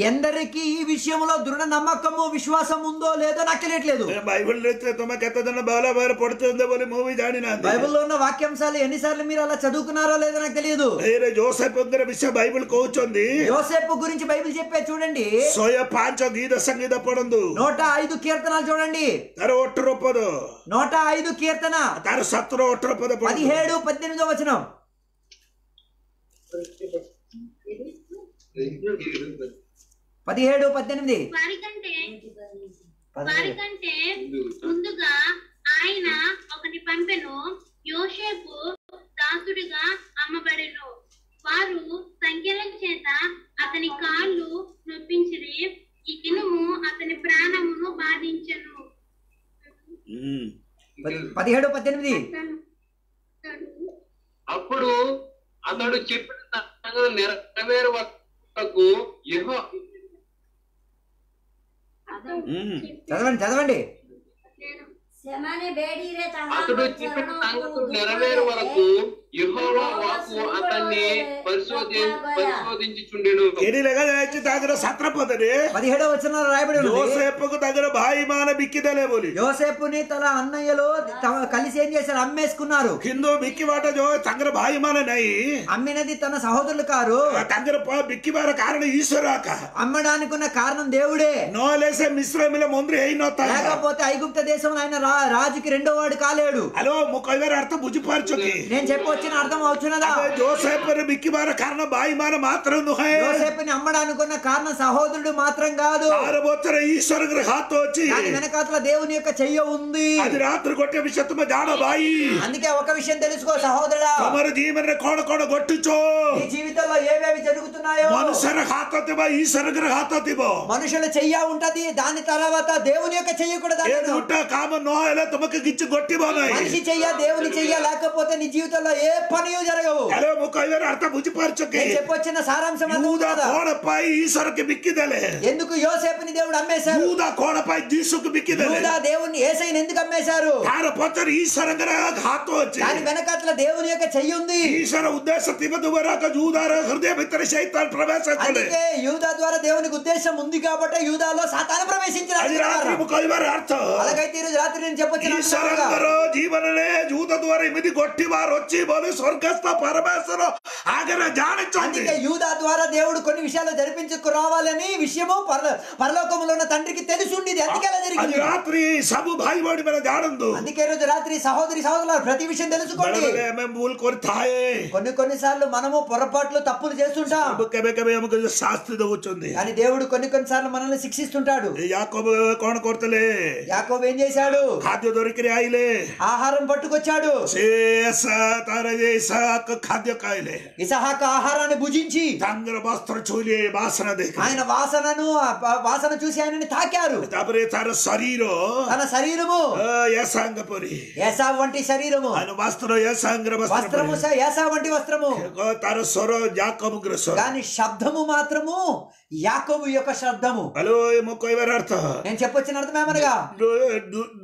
ఎందరికి ఈ విషయంలో దృఢ నమ్మకము విశ్వాసం ఉందో లేదో నాకు తెలియట్లేదు. బైబిల్ మూవీ బైబిల్లో ఉన్న వాక్యాంశాలు ఎన్నిసార్లు మీరు అలా చదువుకున్నారో లేదో నాకు తెలియదు. జోసెఫ్ విషయం బైబిల్ కోచొంది జోసెఫ్ గురించి బైబిల్ చెప్పే చూడండి. సోయ పాంచ గీత సంగీత పడందు. నూట ఐదు కీర్తనాలు చూడండి. తర ఒట్టు రూపదు నూట ఐదు కీర్తన. తర సత్ర ఒట్టు రూపదు పదిహేడు పద్దెనిమిదో వచనం. పదిహేడు పద్దెనిమిది. వారికంటే ముందుగా ఆయన ఒకటి పంపెను. యోషేపు దాసుడిగా అమ్మబడెను. వారు సంఖ్యల చేత అతని కాళ్ళు నొప్పించిరి. ఈ దినము అతని ప్రాణమును బాధించెను. పదిహేడు పద్దెనిమిది. అప్పుడు అతడు చెప్పిన నెరవేరు చదవండి చదవండి. అతడు చెప్పిన సంగతులు నెరవేరు వరకు పదిహేడో వచ్చిన రాయబడి ఉంది యోసేపుకు దగ్గర భాయిమాన బిక్కిదలే బోలి. యోసేపుని తన అన్నయ్యలు కలిసి ఏం చేశారు? అమ్మేసుకున్నారు. కింద బిక్కి వాట దగ్గర భాయిమాన నయి అమ్మినది తన సహోదరులు కారు. దగ్గర బిక్కి వార కారణం ఈశ్వరాక. అమ్మడానికి కారణం దేవుడే. నో లేసే మిశ్రమిల ముందు అయినోత లేకపోతే ఐగుప్త దేశంలో ఆయన రాజుకి రెండో వాడు కాలేడు. హలో ముఖ అర్థం బుజ్జిపార్చుకి నేను చెప్పొచ్చు వచ్చిన అర్థం అవుతున్నదా? జోసేపుని మిక్కిమాన కారణం బాయిమాన మాత్రం జోసేపుని అమ్మడానుకున్న కారణం సహోదరుడు మాత్రం కాదు. ఆరబోతర ఈశ్వర గ్రహాతో వచ్చి వెనకాతల దేవుని యొక్క చెయ్య ఉంది. అది రాత్రి కొట్టే విషయత్మ జాడ బాయి. అందుకే ఒక విషయం తెలుసుకో సహోదరా అమరు దీవెన కోడ కోడ కొట్టుచో. నీ జీవితంలో ఏవేవి జరుగుతున్నాయో? మనుషుల హాతతిబో ఈశ్వర గ్రహాతతిబో మనుషుల చెయ్య ఉంటది దాని తర్వాత దేవుని యొక్క చెయ్య కూడా దాని ఉంటా కామ నోయల తమకు గిచ్చి కొట్టిపోనాయి మనిషి చెయ్య దేవుని చెయ్య లేకపోతే నీ జీవితంలో ఏ ఏ పని జరగవు. ಹಲೋ చెప్పొచ్చిన సారాంశం యూదా మిక్కిదలే. ఎందుకు యోసేపుని దేవుడు అమ్మేశారు? యూదా కోడపై దీసుకు మిక్కిదలే. యూదా దేవుని ఏసైని ఎందుకు అమ్మేశారు? తార పొత్తరు ఈశ్వరంగర వచ్చి. దాని వెనకట్ల దేవుని యొక్క చెయ్యి ఉంది. ఈశ్వర ఉద్దేశం తిబదు వరకు యూదార హృదయ భిత్తర శైతాన్ అందుకే యూదా ద్వారా దేవునికి ఉద్దేశం ఉంది కాబట్టి యూదాలో సాతాను ప్రవేశించిన రాత్రి అర్థం. అలాగైతే ఈ రోజు రాత్రి నేను చెప్పొచ్చిన యూదా ద్వారా ఇమిది వారు వచ్చి ప్రభుత్వాలు స్వర్గస్థ పరమేశ్వరం. ఆగన ధ్యానించండి. యూదా ద్వారా దేవుడు కొన్ని విషయాలు జరిపించుకు రావాలని విషయము పరలోకములో ఉన్న తండ్రికి తెలుసుండి అందుకే జరిగింది. రాత్రి సబు భాయి వాడి మీద ధ్యానందు. అందుకే రోజు రాత్రి సహోదరి సహోదరులు ప్రతి విషయం తెలుసుకోండి. తాయే కొన్ని కొన్ని సార్లు మనము పొరపాట్లు తప్పులు చేస్తుంటాం. శాస్త్రి వచ్చింది కానీ దేవుడు కొన్ని కొన్ని సార్లు మనల్ని శిక్షిస్తుంటాడు. కోణ కొరతలే యాకోబు ఏం చేశాడు? ఖాద్య దొరికి ఆయిలే ఆహారం పట్టుకొచ్చాడు. చేస తర ಅಂದರೆ ಇಸಹಾಕ ಖಾದ್ಯ ಕಾಯಿಲೆ ఆహారాన్ని భుజించి తంగర వస్త్ర చూలి వాసన దేఖ ఆయన వాసనను వాసన చూసి ఆయనని తాకారు. తపరే తన శరీరో తన శరీరము. ఏసాంగ పొరి ఏసా వంటి శరీరము. ఆయన వస్త్రం ఏసాంగ్ర వస్త్రము. ఏసా వంటి వస్త్రము. తన స్వరం యాకము గ్రస. కానీ శబ్దము మాత్రము యాకోబు యొక్క శబ్దము. హలో ఏమో నేను చెప్పొచ్చిన అర్థం ఏమనగా?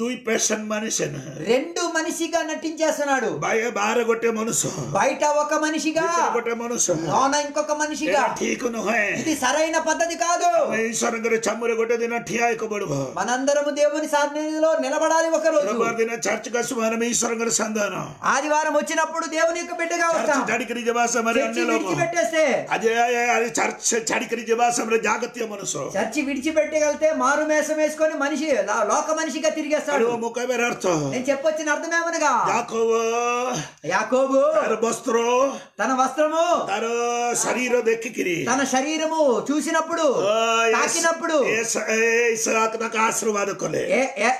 డూయి పెషన్ మనిషి రెండు మనిషిగా నటించేస్తున్నాడు. బయ బార కొట్టే మనుషు బయట ఒక మనిషిగా కొట్టే మనుషు లోన ఇంకొక మనిషిగా. ఠీకును ఇది సరైన పద్ధతి కాదు. ఈశ్వరం గారు చమ్మురు కొట్టేది నట్టి ఆయకబడు మనందరము దేవుని సాధనలో నిలబడాలి ఒక రోజు. దిన చర్చ్ కసు మనం ఈశ్వరం గారి సంధానం. ఆదివారం వచ్చినప్పుడు దేవుని యొక్క బిడ్డగా వస్తాం. చడికి నిజవాస మరి అన్ని అదే అది చర్చ్ చడికి నిజవాస ವಿಶ್ವಾಸವನ್ನ జాగ్రత్త మనసు. చర్చి విడిచిపెట్టగలితే మారు మేసం వేసుకొని మనిషి లోక మనిషిగా తిరిగేస్తాడు. ಅಡುವ అర్థం. నేను చెప్పొచ్చిన అర్థమేమనగా? ಯಾಕೋವ యాకోబు. తన వస్త్రము. తన శరీరం ದೆಕ್ಕಿಕಿರಿ తన శరీరము చూసినప్పుడు తాకినప్పుడు. నాకు ఆశీర్వాదకులే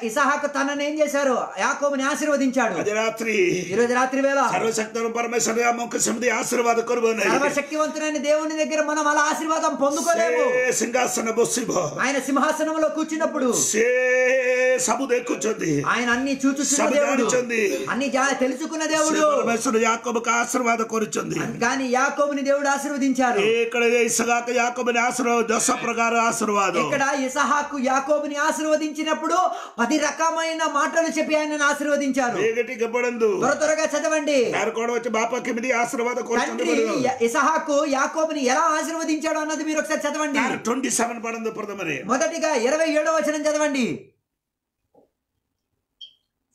ఇసాహాకు తనని ఏం చేశారు? యాకోబుని ఆశీర్వదించాడు. అది రాత్రి. ఈ రోజు రాత్రి వేళ. సర్వశక్తులను పరమేశ్వరుగా ముఖ సమితి ఆశీర్వాద కొరబోనాయి సర్వశక్తివంతుడైన దేవుని దగ్గర మనం అలా ఆశీర్వాదం పొందుకోలేదు చేయలేము సింహాసన బొస్సిబ ఆయన సింహాసనంలో కూర్చున్నప్పుడు సే సబు ఆయన అన్ని చూచుచున్న అన్ని తెలుసుకున్న దేవుడు. పరమేశ్వరుడు ఆశీర్వాదం ఆశీర్వాద కానీ యాకోబుని దేవుడు ఆశీర్వదించారు. ఇక్కడ ఇసహాకు యాకోబుని ఆశీర్వాదం దశ ప్రకారం ఆశీర్వాదం. ఇక్కడ ఇసహాకు యాకోబుని ఆశీర్వదించినప్పుడు పది రకమైన మాటలు చెప్పి ఆయన ఆశీర్వదించారు. ఇవ్వడందు. త్వర త్వరగా చదవండి. వచ్చి బాపా కిమిది ఆశీర్వాద ఇసహాకు యాకోబుని ఎలా ఆశీర్వదించాడు అన్నది మీరు ఒకసారి చదవండి. ట్వంటీ సెవెన్ పడందు ప్రథమరి మొదటిగా ఇరవై ఏడో వచనం చదవండి.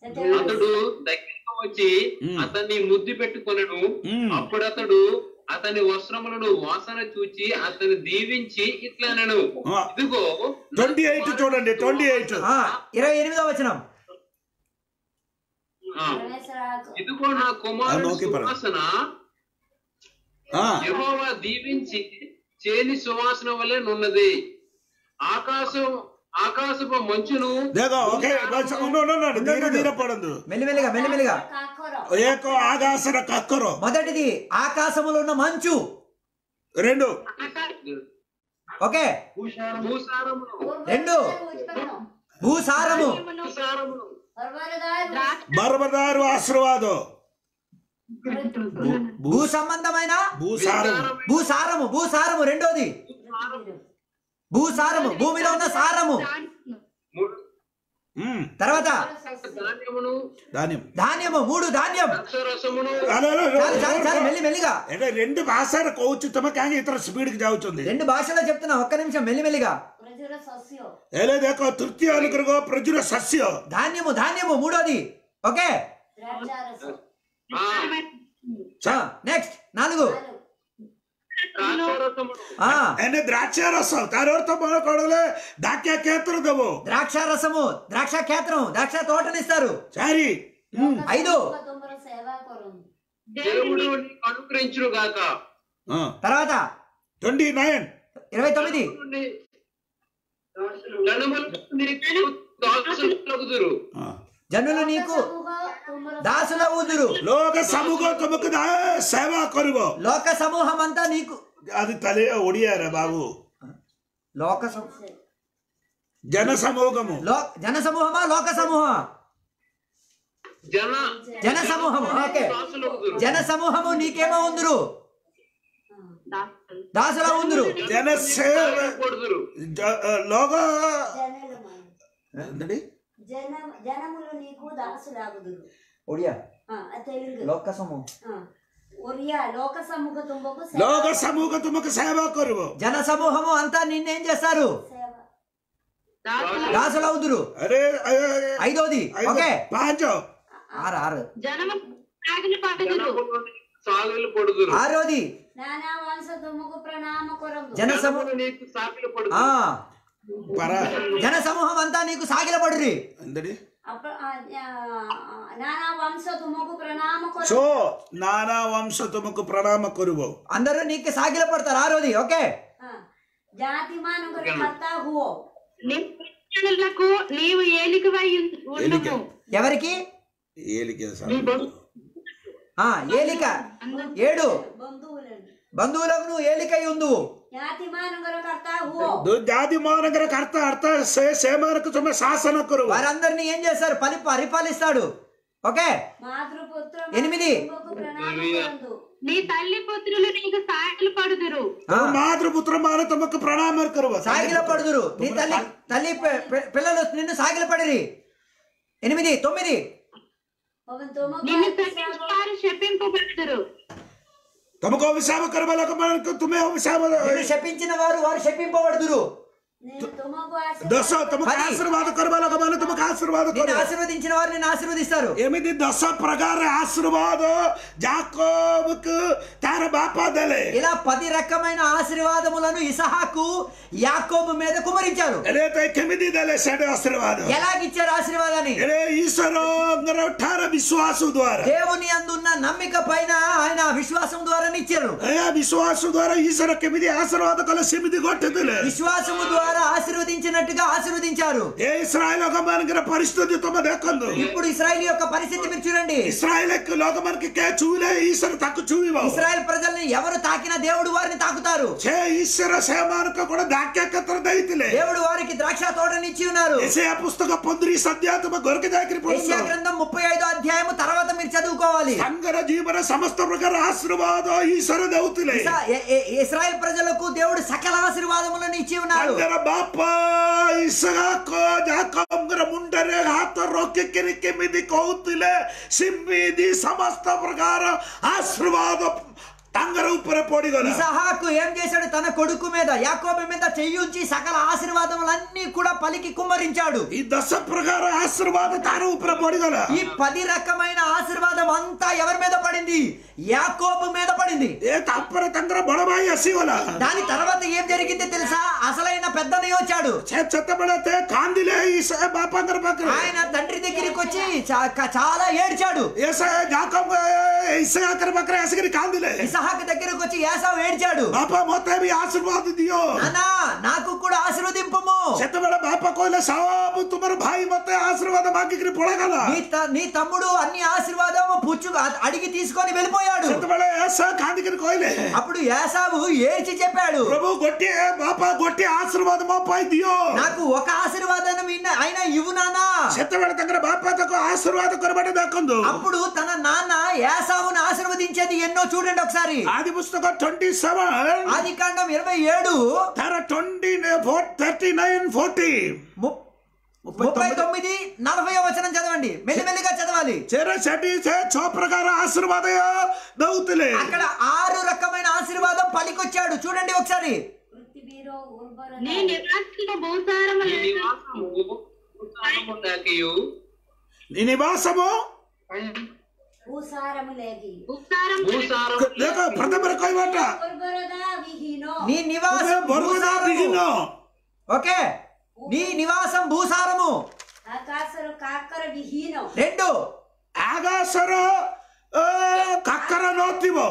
అతడు దగ్గరకు వచ్చి అతన్ని ముద్దు పెట్టుకొనను. అప్పుడు అతడు అతని వస్త్రములను వాసన చూచి అతన్ని దీవించి ఇట్లనను. ఆ. ఇదిగో ట్వంటీ ఎయిట్ చూడండి ట్వంటీ ఎయిట్. ఆ ఇరవై ఎనిమిదో వచనం. ఇదిగో నా కుమారుడు. సువాసన యెహోవా దీవించి చేని సువాసన వలె నున్నది. ఆకాశం ఆకాశపు మంచును మెల్లిమెల్లిగా మెల్లిమెల్లిగా. కాకర. ఏకో ఆకాశన కక్కరు. మొదటిది ఆకాశములో ఉన్న మంచు. రెండు. ఓకే. భూసారమును. రెండు. భూసారము. భూసారమును. బర్బదారు ఆశీర్వాదం. భూ సంబంధమైన? భూసారం భూసారము భూసారము రెండోది. భూసారము భూమిలో ఉన్న సారము. తర్వాత? ధాన్యం. ధాన్యము మూడు ధాన్యం. మెల్లి మెల్లిగా. రెండు భాషలు కోవచ్చు తమ కానీ ఇతర స్పీడ్కి జావుతుంది. రెండు భాషలో చెప్తున్నా ఒక్క నిమిషం మెల్లి మెల్లిగా. ప్రజల సస్యం. ఏలే దేకో తృతీయ ప్రజుల సస్య. ధాన్యము ధాన్యము మూడోది. ఓకే? నెక్స్ట్ నాలుగు. ద్రాక్ష రసం ద్రాక్ష ద్రాక్ష రసము ద్రాక్ష క్షేత్రం ద్రాక్ష తోటనిస్తారు. సారీ. ఐదు. తర్వాత. Twenty nine. ఇరవై తొమ్మిది. జనులు నీకు దాసుల ఊదురు. లోక సమూహం ತಮಕ ಸೇವಾ లోక సమూహం అంతా నీకు. అది తలే ఒడియారా బాబు? లోక జన సమూహము. లో- జన సమూహమా లోక సమూహం జన. జన సమూహము ఓకే. జన సమూహము నీకేమో ఉందురు? దాసుల ఉందరు జన సేవ లోక ఏంటండి? జన జనములు నీకు దాసులాగుదురు ఒడియా తెలుగు లోక సమూహ ఒరియా లోక సమూహ తుంబకు లోక సమూహ తుమకు సేవ కొరువు జన సమూహము అంతా నిన్నేం చేస్తారు దాసులవుదురు అరే ఐదోది ఓకే పాంచో ఆరు ఆరు జనము సాగులు పడుదురు ఆరోది నానా వంశ తుమకు ప్రణామ కొరకు జన సమూహ నీకు సాగులు పడుదురు జన సమూహం అంతా నీకు సాగిలబడి సో నానా వంశ ప్రణామ కొరువు. అందరూ నీకు సాగిల పడతారు ఆ రోజు ఓకే? ఎవరికి? ఏలిక ఏడు. బంధువులకు నువ్వు ఏలికై ఉందువు. జాతి మానవుడు కర్త హువో జాతి మానగర కర్త అర్థ సే సేమరకు తుమ్మె శాసన కరువు వారందరినీ ఏం చేస్తారు? పలి పరిపాలిస్తాడు. ఓకే? మాతృపుత్ర ఎనిమిది. తుమ్మకు ప్రణామ కొరందు నీ తల్లి పుత్రులు నీకు సాయలు పడుదురు. ఆ, మాతృపుత్ర మాన తుమకు ప్రణామ కరువు సాగిల పడుదురు. నీ తల్లి తల్లి పి- పి- పిల్లలు నిన్ను సాగిల పడిరి. ఎనిమిది తొమ్మిది. నిన్ను శపింపబడుదురు. తమకు విషామ కర్మలకు మనకు తుమే విషామ శపించిన వారు వారు శపింపబడుదురు. ఆశీర్వాద కొరబాల తమకు ఆశీర్వాద ఆశీర్వదించిన వారు నేను ఆశీర్వదిస్తారు. ఏమిది దశ ప్రకార ఆశీర్వాద? యాకోబుకు తార బాపాదలే. ఇలా పది రకమైన ఆశీర్వాదములను ఇసహాకు యాకోబు మీద కుమరించారు ఎలా కెమిది దలే షడ ఆశీర్వాద? ఎలా ఇచ్చారు ఆశీర్వాదాన్ని? ఏ ఈశ్వరు ఠార విశ్వాసం ద్వారా. దేవుని అందున్న నమ్మిక పైన ఆయన విశ్వాసం ద్వారా ఇచ్చారు విశ్వాసం ద్వారా ఈశ్వర కెమిది ఆశీర్వాద కల సెమిది కొట్టదులే. విశ్వాసము ద్వారా ద్వారా ఆశీర్వదించినట్టుగా ఆశీర్వదించారు. ఏ ఇస్రాయల్ లోకమానికి పరిస్థితి తమదేకొందు ఇప్పుడు ఇస్రాయల్ యొక్క పరిస్థితి మీరు చూడండి. ఇస్రాయల్ లోకమానికి కే చూలే ఈశ్వరు తక్కు చూవివా ఇస్రాయల్ ప్రజల్ని ఎవరు తాకినా దేవుడు వారిని తాకుతారు. చే ఈశ్వర సేమానికి కూడా దాక్య కత్ర దైతిలే దేవుడు వారికి ద్రాక్ష తోడనిచ్చి ఉన్నారు. యెషయా పుస్తక 19 అధ్యాయము గొరికి దాకిరి పోతుంది యెషయా గ్రంథం 35వ అధ్యాయము తర్వాత మీరు చదువుకోవాలి. సంగర జీవన సమస్త ప్రకార ఆశీర్వాదం ఈశ్వరు దౌతులే ఇస్రాయల్ ప్రజలకు దేవుడు సకల ఆశీర్వాదములను ఇచ్చి ఉన్నారు. ಬಾಪ ಇಸಗಾಕ ಜಾಕಂಗರ ಮುಂಡರೆ ಹಾತ ರೊಕ್ಕೆ ಕಿರಿಕೆ ಮಿದಿ ಕೌತಿಲೆ ಸಿಂಬಿದಿ ಸಮಸ್ತ ಪ್ರಕಾರ ಆಶೀರ್ವಾದ తంగర ఉప్పరపోడి ఇసహాకు ఏం చేశాడు తన కొడుకు మీద యాకోబు మీద చెయ్యుంచి సకల ఆశీర్వాదములన్నీ కూడా పలికి కుమ్మరించాడు ఈ దశ ప్రకార ఆశీర్వాద తాను ఉప్పరపోడి ఈ పది రకమైన ఆశీర్వాదం అంతా ఎవరి మీద పడింది యాకోబు మీద పడింది ఏ తప్పర తంగర బడబాయి అసివల దాని తర్వాత ఏం జరిగింది తెలుసా అసలైన పెద్దనే వచ్చాడు చెత్తబడితే కాందిలే ఈ బాపందర పక్కన ఆయన తండ్రి దగ్గరికి వచ్చి చాలా ఏడ్చాడు ఏసా జాకబ్ ఇసా అక్కడ పక్కన కాందిలే ఇసా ఇసహాకు దగ్గరకు వచ్చి ఏసావు ఏడ్చాడు. బాప మొత్తం ఆశీర్వాద దియో. నానా నాకు కూడా ఆశీర్వదింపము. చెత్తబడ బాప కోయిల సాబు తుమర భాయి మొత్తం ఆశీర్వాద బాకి పొడగల. నీ తమ్ముడు అన్ని ఆశీర్వాదము పుచ్చు అడిగి తీసుకొని వెళ్ళిపోయాడు. చెత్తబడ ఏసా కాందికిరి కోయిలే. అప్పుడు ఏసావు ఏడ్చి చెప్పాడు. ప్రభు గొట్టి బాప గొట్టి ఆశీర్వాద మా పై దియో. నాకు ఒక ఆశీర్వాదం అయినా ఇవ్వు నానా. చెత్తబడ దగ్గర బాపతకు ఆశీర్వాద కొరబడి దక్కందు. అప్పుడు తన నాన్న ఏసావును ఆశీర్వదించేది ఎన్నో చూడండి ఒకసారి. ఆది పుస్తకం ట్వంటీ సెవెన్ ఆది కాండం ఇరవై ఏడు. తర ట్వంటీ థర్టీ నైన్ ఫోర్టీ ముప్పై తొమ్మిది నలభై వచనం చదవండి. మెల్లిమెల్లిగా చదవాలి. చెర చెటి చే చో ప్రకార ఆశీర్వాద దౌతులే. అక్కడ ఆరు రకమైన ఆశీర్వాదం పలికొచ్చాడు. చూడండి ఒకసారి. నివాసము? నీ నివాసం. బిగినో ఓకే. నీ నివాసం భూసారము. ఆకాశరు కాకర విహీనో రెండు. ఆగాసర ఆ, కక్కర నోతివో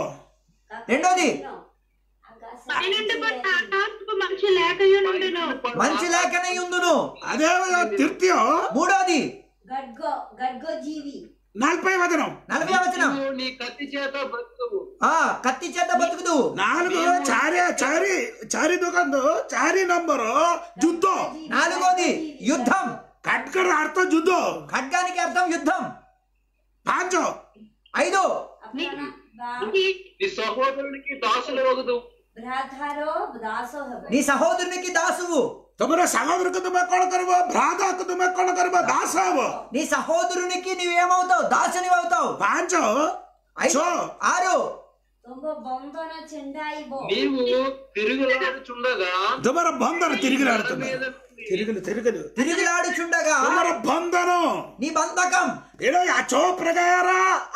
రెండోది. మంచి లేఖనై ఉందును అదే తిర్తియో మూడోది. గడ్గో గడ్గో జీవి నలభై వదనం. నలభై వచనం నీ కత్తి చేత బ్రతుకు. ఆ కత్తి చేత బతుకుదు నాలుగు చారి చారి చారి దుకందు చారి నంబరు జుద్దో నాలుగోది యుద్ధం. కట్కర అర్థ జుద్దో ఖడ్గానికి అర్థం యుద్ధం. పాంచో. ఐదు. నీ సహోదరునికి దాసులు నీ సహోదరునికి దాసువు. ತಮರ ಸಹೋದರಕ್ಕೆ ತುಂಬ ಕೊಳಕರುವ ಭ್ರಾತಕ್ಕೆ ತುಂಬ ಕೊಳಕರುವ ದಾಸಾವು నీ సహోదరునికి నీవేమవుతావు దాసుని అవుతావు. పాంచో ఐచో ఆరు. తొంభ బొందన చెండాయిబో. నీవు తిరుగులాడుచుండగా తుమర బంధన తిరిగిలాడుతున్నారు తిరుగులు తిరుగులు. తిరుగులాడుచుండగా తమర బంధనం నీ బంధకం. ಏನೋ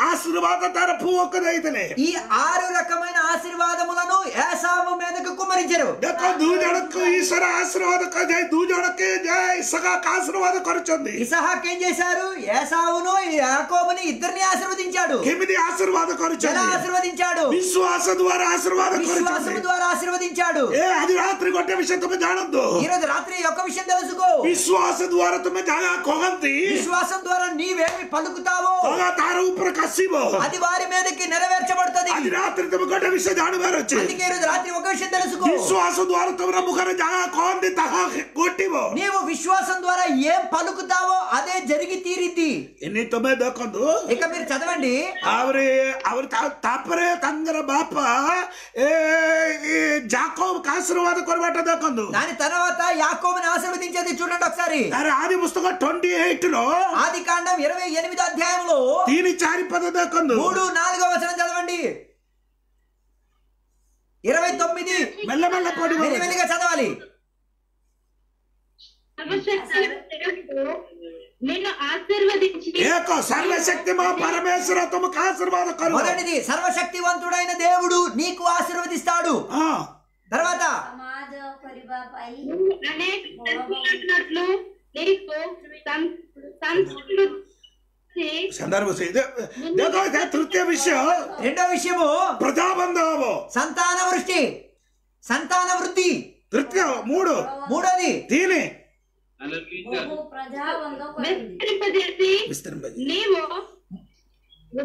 ఆశీర్వాద తరపు ఒకదైతేనే ఈ ఆరు రకమైన ఆశీర్వాదములను ఏసాము మీదకు కుమరించరు దక దూజడకు ఈశ్వర ఆశీర్వాద కదే దూజడకే జై ఇసహాక్ ఆశీర్వాద కొరచుంది. ఇసహాక్ ఏం చేశారు? ఏసావును యాకోబుని ఇద్దరిని ఆశీర్వదించాడు. కిమిది ఆశీర్వాద కొరచాడు ఎలా ఆశీర్వదించాడు? విశ్వాస ద్వారా ఆశీర్వాద కొరచాడు ద్వారా ఆశీర్వదించాడు. ఏ అది రాత్రి కొట్టే విషయం తమ జానొద్దు. ఈ రోజు రాత్రి యొక్క విషయం తెలుసుకో. విశ్వాస ద్వారా తమ జాగా కొగంతి. విశ్వాసం ద్వారా నీవేమి పలుకుతావో? తార ఊపర కసిబో అది వారి మీదకి నెరవేర్చబడుతుంది. అది రాత్రి తమ గొడ్డ విషయ దాని వారు అందుకే రోజు రాత్రి ఒక విషయం తెలుసుకో. విశ్వాస ద్వారా తమ ముఖర జగా కోంది తహా కొట్టివో నీవు విశ్వాసం ద్వారా ఏం పలుకుతావో అదే జరిగి తీరిద్ది ఎన్ని తొమ్మిది దొక్కందు ఇక మీరు చదవండి. అవరి అవరి తాపరే తందర బాప ఏ జాకోబ్ ఆశీర్వాద కొరబాట దొక్కదు దాని తర్వాత యాకోబుని ఆశీర్వదించేది చూడండి ఒకసారి. ఆది పుస్తకం ట్వంటీ ఎయిట్లో ఆది కాండం ఇరవై ఎనిమిదో అధ్యాయంలో తీని చారి పద మూడు నాలుగో వచనం చదవండి. ఇరవై తొమ్మిది. మెల్లమెల్ల పొడి. మెల్లిమెల్లిగా చదవాలి. మొదటిది సర్వశక్తివంతుడైన దేవుడు నీకు ఆశీర్వదిస్తాడు. తర్వాత? అనేక సంతాన వృష్టి సంతాన వృద్ధి తృతీయ మూడు. మూడోది. దీని.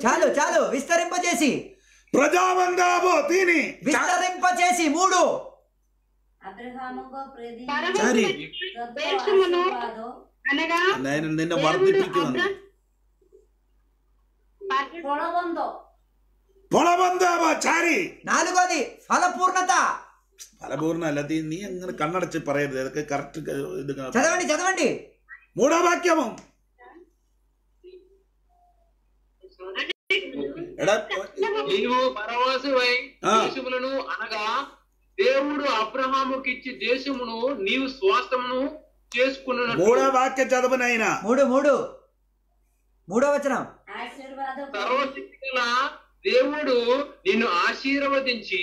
చాలు చాలు విస్తరింపజేసి. ప్రజాబంధాము దీని. విస్తరింపజేసి మూడు. అనగా నిన్న మరణ పొళబంధ ചാരി നാലുകോതി ഫലപൂർണത ഫലപൂർണ അല്ല ഇത് നീ చదవండి చదవండి. మూడో వాక్యము. అనగా దేవుడు అబ్రహాముకిచ్చి దేశమును నీవు స్వాసమును చేసుకున్న మూడో వాక్యం చదవనైనా. మూడు మూడు. మూడో వచనం. దేవుడు నిన్ను ఆశీర్వదించి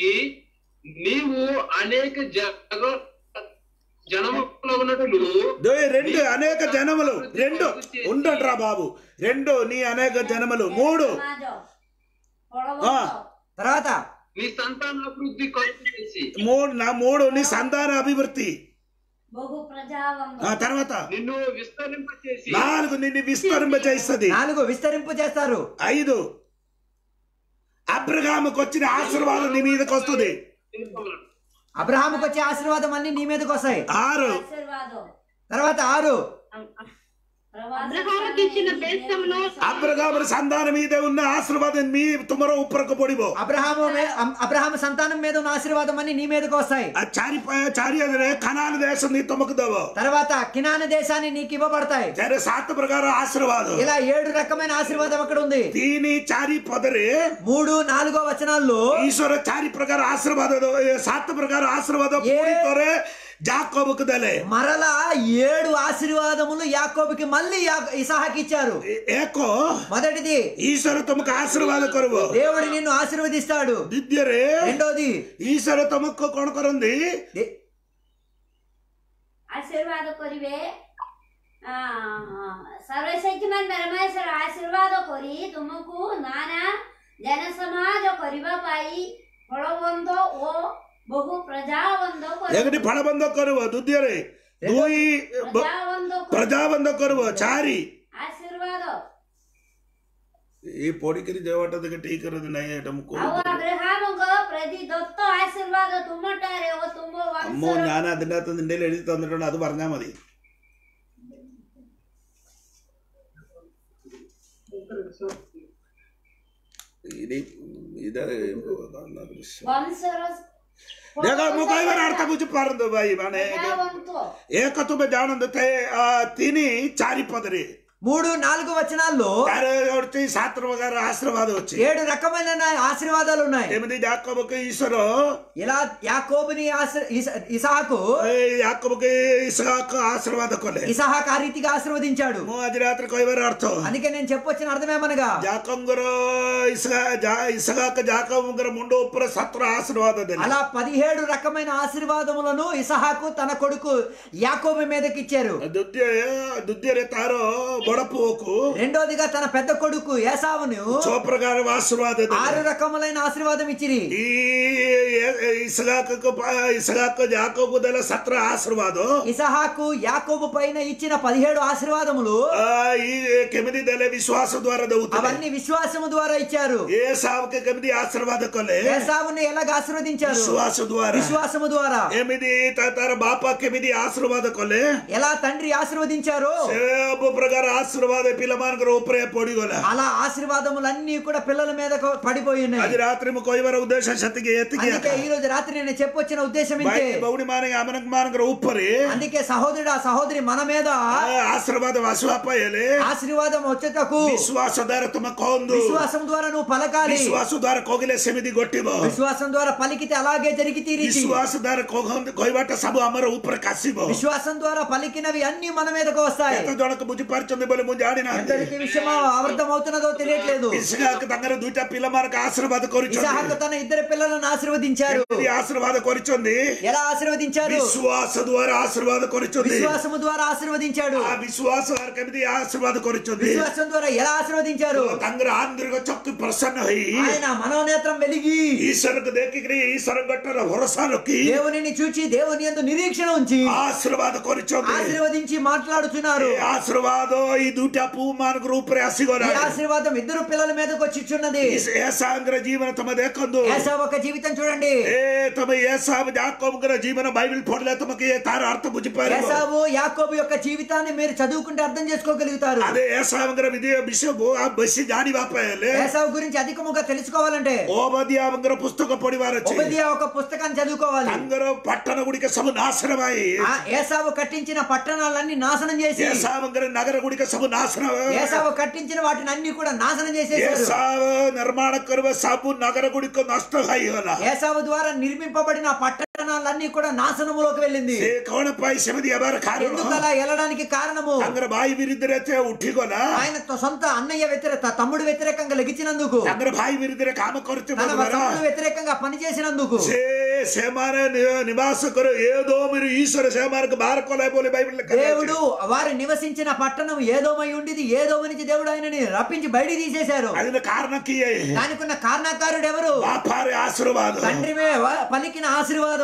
నీవు అనేక రెండు అనేక జనములు రెండు ఉండట్రా బాబు. రెండు నీ అనేక జనములు మూడు. తర్వాత నీ సంతానాభివృద్ధి కలుగు చేసి. మూడు నా మూడు నీ సంతాన అభివృద్ధి ఆ తర్వాత? నిన్ను విస్తరింపచేసి. నాలుగు నిన్ను విస్తరింప చేస్తుంది నాలుగు విస్తరింపు చేస్తారు. ఐదు. అబ్రహాముకు వచ్చిన ఆశీర్వాదం నీ మీదకి వస్తుంది. అబ్రహాముకు వచ్చే ఆశీర్వాదం అన్ని నీ మీదకి వస్తాయి. ఆరు. ఆశీర్వాదం. తర్వాత ఆరు. అబ్రహాము సంతానం మీద ఉన్న ఆశీర్వాదం మీ తుమరో ఉప్పరకపోడిబో అబ్రహాము అబ్రహాము సంతానం మీద ఉన్న ఆశీర్వాదం అని నీ మీదకి వస్తాయి. చారి కనాన దేశం నీ తమకు దవ తర్వాత కినాన దేశాన్ని నీకు ఇవ్వబడతాయి. జరే సాత ప్రకారం ఆశీర్వాదం. ఇలా ఏడు రకమైన ఆశీర్వాదం అక్కడ ఉంది. దీని చారి పొదరే మూడు నాలుగో వచనాల్లో ఈశ్వర చారి ప్రకారం ఆశీర్వాదం సాత ప్రకారం ఆశీర్వాదం పూరితోరే ಪೂರಿತೋರೆ ಜಾಕೋಬಕ್ಕೆ ದಲೆ మరలా ఏడు ఆశీర్వాదములు యాకోబుకి మళ్ళీ యా- ఇసాహాకి ఇచ్చారు ಏಕೋ మొదటిది ಈಶ್ವರ ತಮಕ ಆಶೀರ್ವಾದ ಕೊರವು దేవుడు నిన్ను ఆశీర్వదిస్తాడు ದಿದ್ಯರೆ రెండోది ಈಶ್ವರ ತಮಕ ಕೊಣಕೊರಂದಿ దే- ಆಶೀರ್ವಾದ ಕೊರಿವೆ ಆ, ಸರ್ವಶಕ್ತಿಮಾನ್ ಪರಮೇಶ್ವರ ಆಶೀರ್ವಾದ ಕೊರಿ ತುಮಕು ನಾನಾ ಜನಸಮಾಜ ಕೊರಿವ ಪಾಯಿ ಹೊಳವೊಂದ ಓ ಬಹು ಪ್ರಜಾವಂದ ಎಗಡಿ ಫಳಬಂದ ಕೊರುವ ದುದ್ಯರೆ ದೂಯಿ ಬ- ಪ್ರಜಾವಂದ ಪ್ರಜಾಬಂಧ ಕೊರುವ ಚಾರಿ ಆಶೀರ್ವಾದ ಈ ಪೋಡಿಕರಿ ದೇವಟದ ಟೀಕರದ ನಯಟಮಕು ಅವು ಅಬ್ರಹಾಮಗ ಪ್ರತಿ ದತ್ತ ಆಶೀರ್ವಾದ ತುಂಬಟ್ಟಾರೆ ಓ ತುಂಬ അമ്മോ ഞാൻ അതിൻ്റെ അകത്ത് നിന്റെ എഴുതി തന്നിട്ടുണ്ട് അത് പറഞ്ഞാൽ മതി ഇനി ഇത് ವಂಶರ देखो ಮುಖೈವರ ಅರ್ಥ ಬುಜು ಪಾರಂದು ಬಾಯಿ ಬಾನೆ ಏಕತುಬ ಜಾಣಂದು ತೇ ತಿನಿ ಚಾರಿ ಪದರಿ మూడు నాలుగు వచనాల్లో శాస్త్రముగారు ఆశీర్వాదం వచ్చి ఏడు రకమైన ఆశీర్వాదాలు ఉన్నాయి ఎనిమిది యాకోబుకి ఈశ్వరు? ఇలా యాకోబుని ఇసాకు యాకోబుకి ఇసాకు ఆశీర్వాదకులే. ఇసాహాకు ఆ రీతిగా ఆశీర్వదించాడు. అది రాత్రి కొయ్యవారు అర్థం. అందుకే నేను చెప్పొచ్చిన అర్థమేమనగా? జాకంగురు ఇసగాక జాకంగురు ముందు ఉప్పుర సత్ర ఆశీర్వాదం అలా పదిహేడు రకమైన ఆశీర్వాదములను ఇసహాకు తన కొడుకు యాకోబు మీదకి ఇచ్చారు. దుద్య దుద్య తారో ఓడపోకు. రెండోదిగా తన పెద్ద కొడుకు ఏసావును చోప్రకారం ఆశీర్వాద ఆరు రకములైన ఆశీర్వాదం ఇచ్చిరి. ఈ ఇసగాకు యాకోబు దల సత్ర ఆశీర్వాదం. ఇసహాకు యాకోబు పైన ఇచ్చిన పదిహేడు ఆశీర్వాదములు కెమిది దల విశ్వాసం ద్వారా దవుతుంది అవన్నీ విశ్వాసము ద్వారా ఇచ్చారు. ఏసావుకి కెమిది ఆశీర్వాద కొలే ఏసావును ఎలాగ ఆశీర్వదించారు? విశ్వాసం ద్వారా. విశ్వాసము ద్వారా. ఎమిది తన బాప కెమిది ఆశీర్వాద కొలే ఎలా తండ్రి ఆశీర్వదించారు? ప్రకారం ఆశీర్వాద పిల్లమానకు ఉప్రే పొడిగోల. అలా ఆశీర్వాదములన్నీ కూడా పిల్లల మీద పడిపోయి అది రాత్రి కొయ్యవర ఉద్దేశం? శక్తికి ఎత్తికి ఈ రోజు రాత్రి నేను చెప్పొచ్చిన ఉద్దేశం ఏంటి? బౌడి మాన అమనకు మానగ ఉప్పరి అందుకే సహోదరుడు ఆ సహోదరి మన మీద ఆశీర్వాదం అశ్వాపయలే ఆశీర్వాదం వచ్చేటకు విశ్వాస ద్వారా కోందు. విశ్వాసం ద్వారా నువ్వు పలకాలి. విశ్వాసం ద్వారా కోగిలే సెమిది గొట్టిబో. విశ్వాసం ద్వారా పలికితే అలాగే జరిగి తీరి విశ్వాస ద్వారా కోగం కొయ్యవట సబు అమర ఉప్పర కసిబో విశ్వాసం ద్వారా పలికినవి అన్ని మన మీదకు వస్తాయి. ఎంత దొడక బుద్ధిపరచుంది బలి ముందు ఆడిన. ఎంతటి తెలియట్లేదు. ఇస్హాక్ దూట పిల్ల మనకు ఆశీర్వాద కోరిచు ఇస్హాక్ తన ఇద్దరు పిల్లలను ఆశీర్వదించారు. ఆశీర్వాద కోరిచుంది? ఎలా ఆశీర్వదించారు? విశ్వాస ద్వారా ఆశీర్వాద కోరిచుంది. విశ్వాసము ద్వారా ఆశీర్వదించాడు. ఆ విశ్వాస వారికి ఆశీర్వాద కోరిచుంది. విశ్వాసం ద్వారా ఎలా ఆశీర్వదించారు? తంగర ఆంధ్రుగా చక్కు ప్రసన్న ఆయన మనోనేత్రం వెలిగి ఈశ్వరుకు దేకిగ్రి ఈశ్వర గట్టర వరసాలకి దేవుని చూచి దేవుని ఎందు నిరీక్షణ ఉంచి ఆశీర్వాద కోరిచుంది. ఆశీర్వదించి మాట్లాడుతున్నారు. ఆశీర్వాదం? ಈ ದೂಟ ಪೂಮಾನಗ ರೂಪರೇಸಿಗೋರ ఈ ఆశీర్వాదం ఇద్దరు పిల్లల మీదకి వచ్చి చున్నది ఏసాంగ్ర జీవన తమ దేಕೊಂದು ఏసా ఒక జీవితం చూడండి. ఏ తమ ఏసాబు యాకోబుగ్ర జీవన బైబిల్ పొడలే తమకి తార అర్థం బుజిపారు ఏసావు యాకోబు యొక్క జీవితాన్ని మీరు చదువుకుంటే అర్థం చేసుకోగలుగుతారు. అదే ఏసాంగ్ర విధి బిషపు ఆ బసి జాని వాపేలే ఏసావు గురించి అధికముగా తెలుసుకోవాలంటే ఓబదియాంగ్ర పుస్తక పొడివారు ఓబదియా ఒక పుస్తకాన్ని చదువుకోవాలి. అంగర పట్టణ గుడికి సమ నాశనమై ఆ ఏసావు కట్టించిన పట్టణాలన్నీ నాశనం చేసి. ఏసాంగ్ర నగర గుడికి సబు నాశనం ఏసావు కట్టించిన వాటిని అన్ని కూడా నాశనం చేసేసారు ఏసావు నిర్మాణ కరువ సాబు నగర గుడికి నష్టం ఏసావు ద్వారా నిర్మింపబడిన పట్టణ పట్టణాలన్నీ కూడా నాశనములోకి వెళ్ళింది. వెళ్ళడానికి కారణము? భాయి ఆయన సొంత అన్నయ్య వ్యతిరేక తమ్ముడు వ్యతిరేకంగా లెగిచినందుకు. భాయి విరుద్ధ కామ కొరచు వ్యతిరేకంగా పనిచేసినందుకు. నివాసకులు ఏదో మీరు ఈశ్వర సేమానికి బారకోలేపోలే బైబిల్ దేవుడు వారు నివసించిన పట్టణం ఏదోమై ఉండిది ఏదో మనిషి దేవుడు ఆయనని రప్పించి బయట తీసేశారు. కారణకి దానికి ఉన్న కారణకారుడు ఎవరు? తండ్రి పలికిన ఆశీర్వాదం.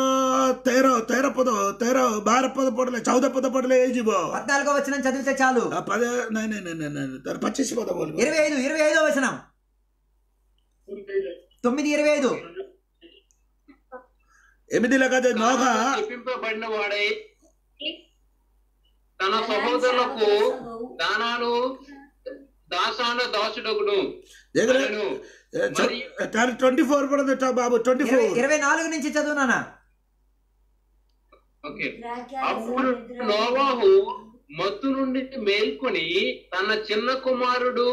ତେର ତେର ପଦ ତେର ବାର పద్నాలుగో చదివితే చాలు. పచ్చేసి ఇరవై ఐదు ఇరవై ఐదో వచనం. తొమ్మిది ఇరవై ఐదు. ఎనిమిది లెక్క నోక వాడై తన సహోదరులకు దానాలు ట్వంటీ ఫోర్ పడదు బాబు ట్వంటీ ఫోర్. ఇరవై నాలుగు నుంచి చదువునానా? ఓకే. అప్పుడు నోవాహు మత్తు నుండి మేల్కొని తన చిన్న కుమారుడు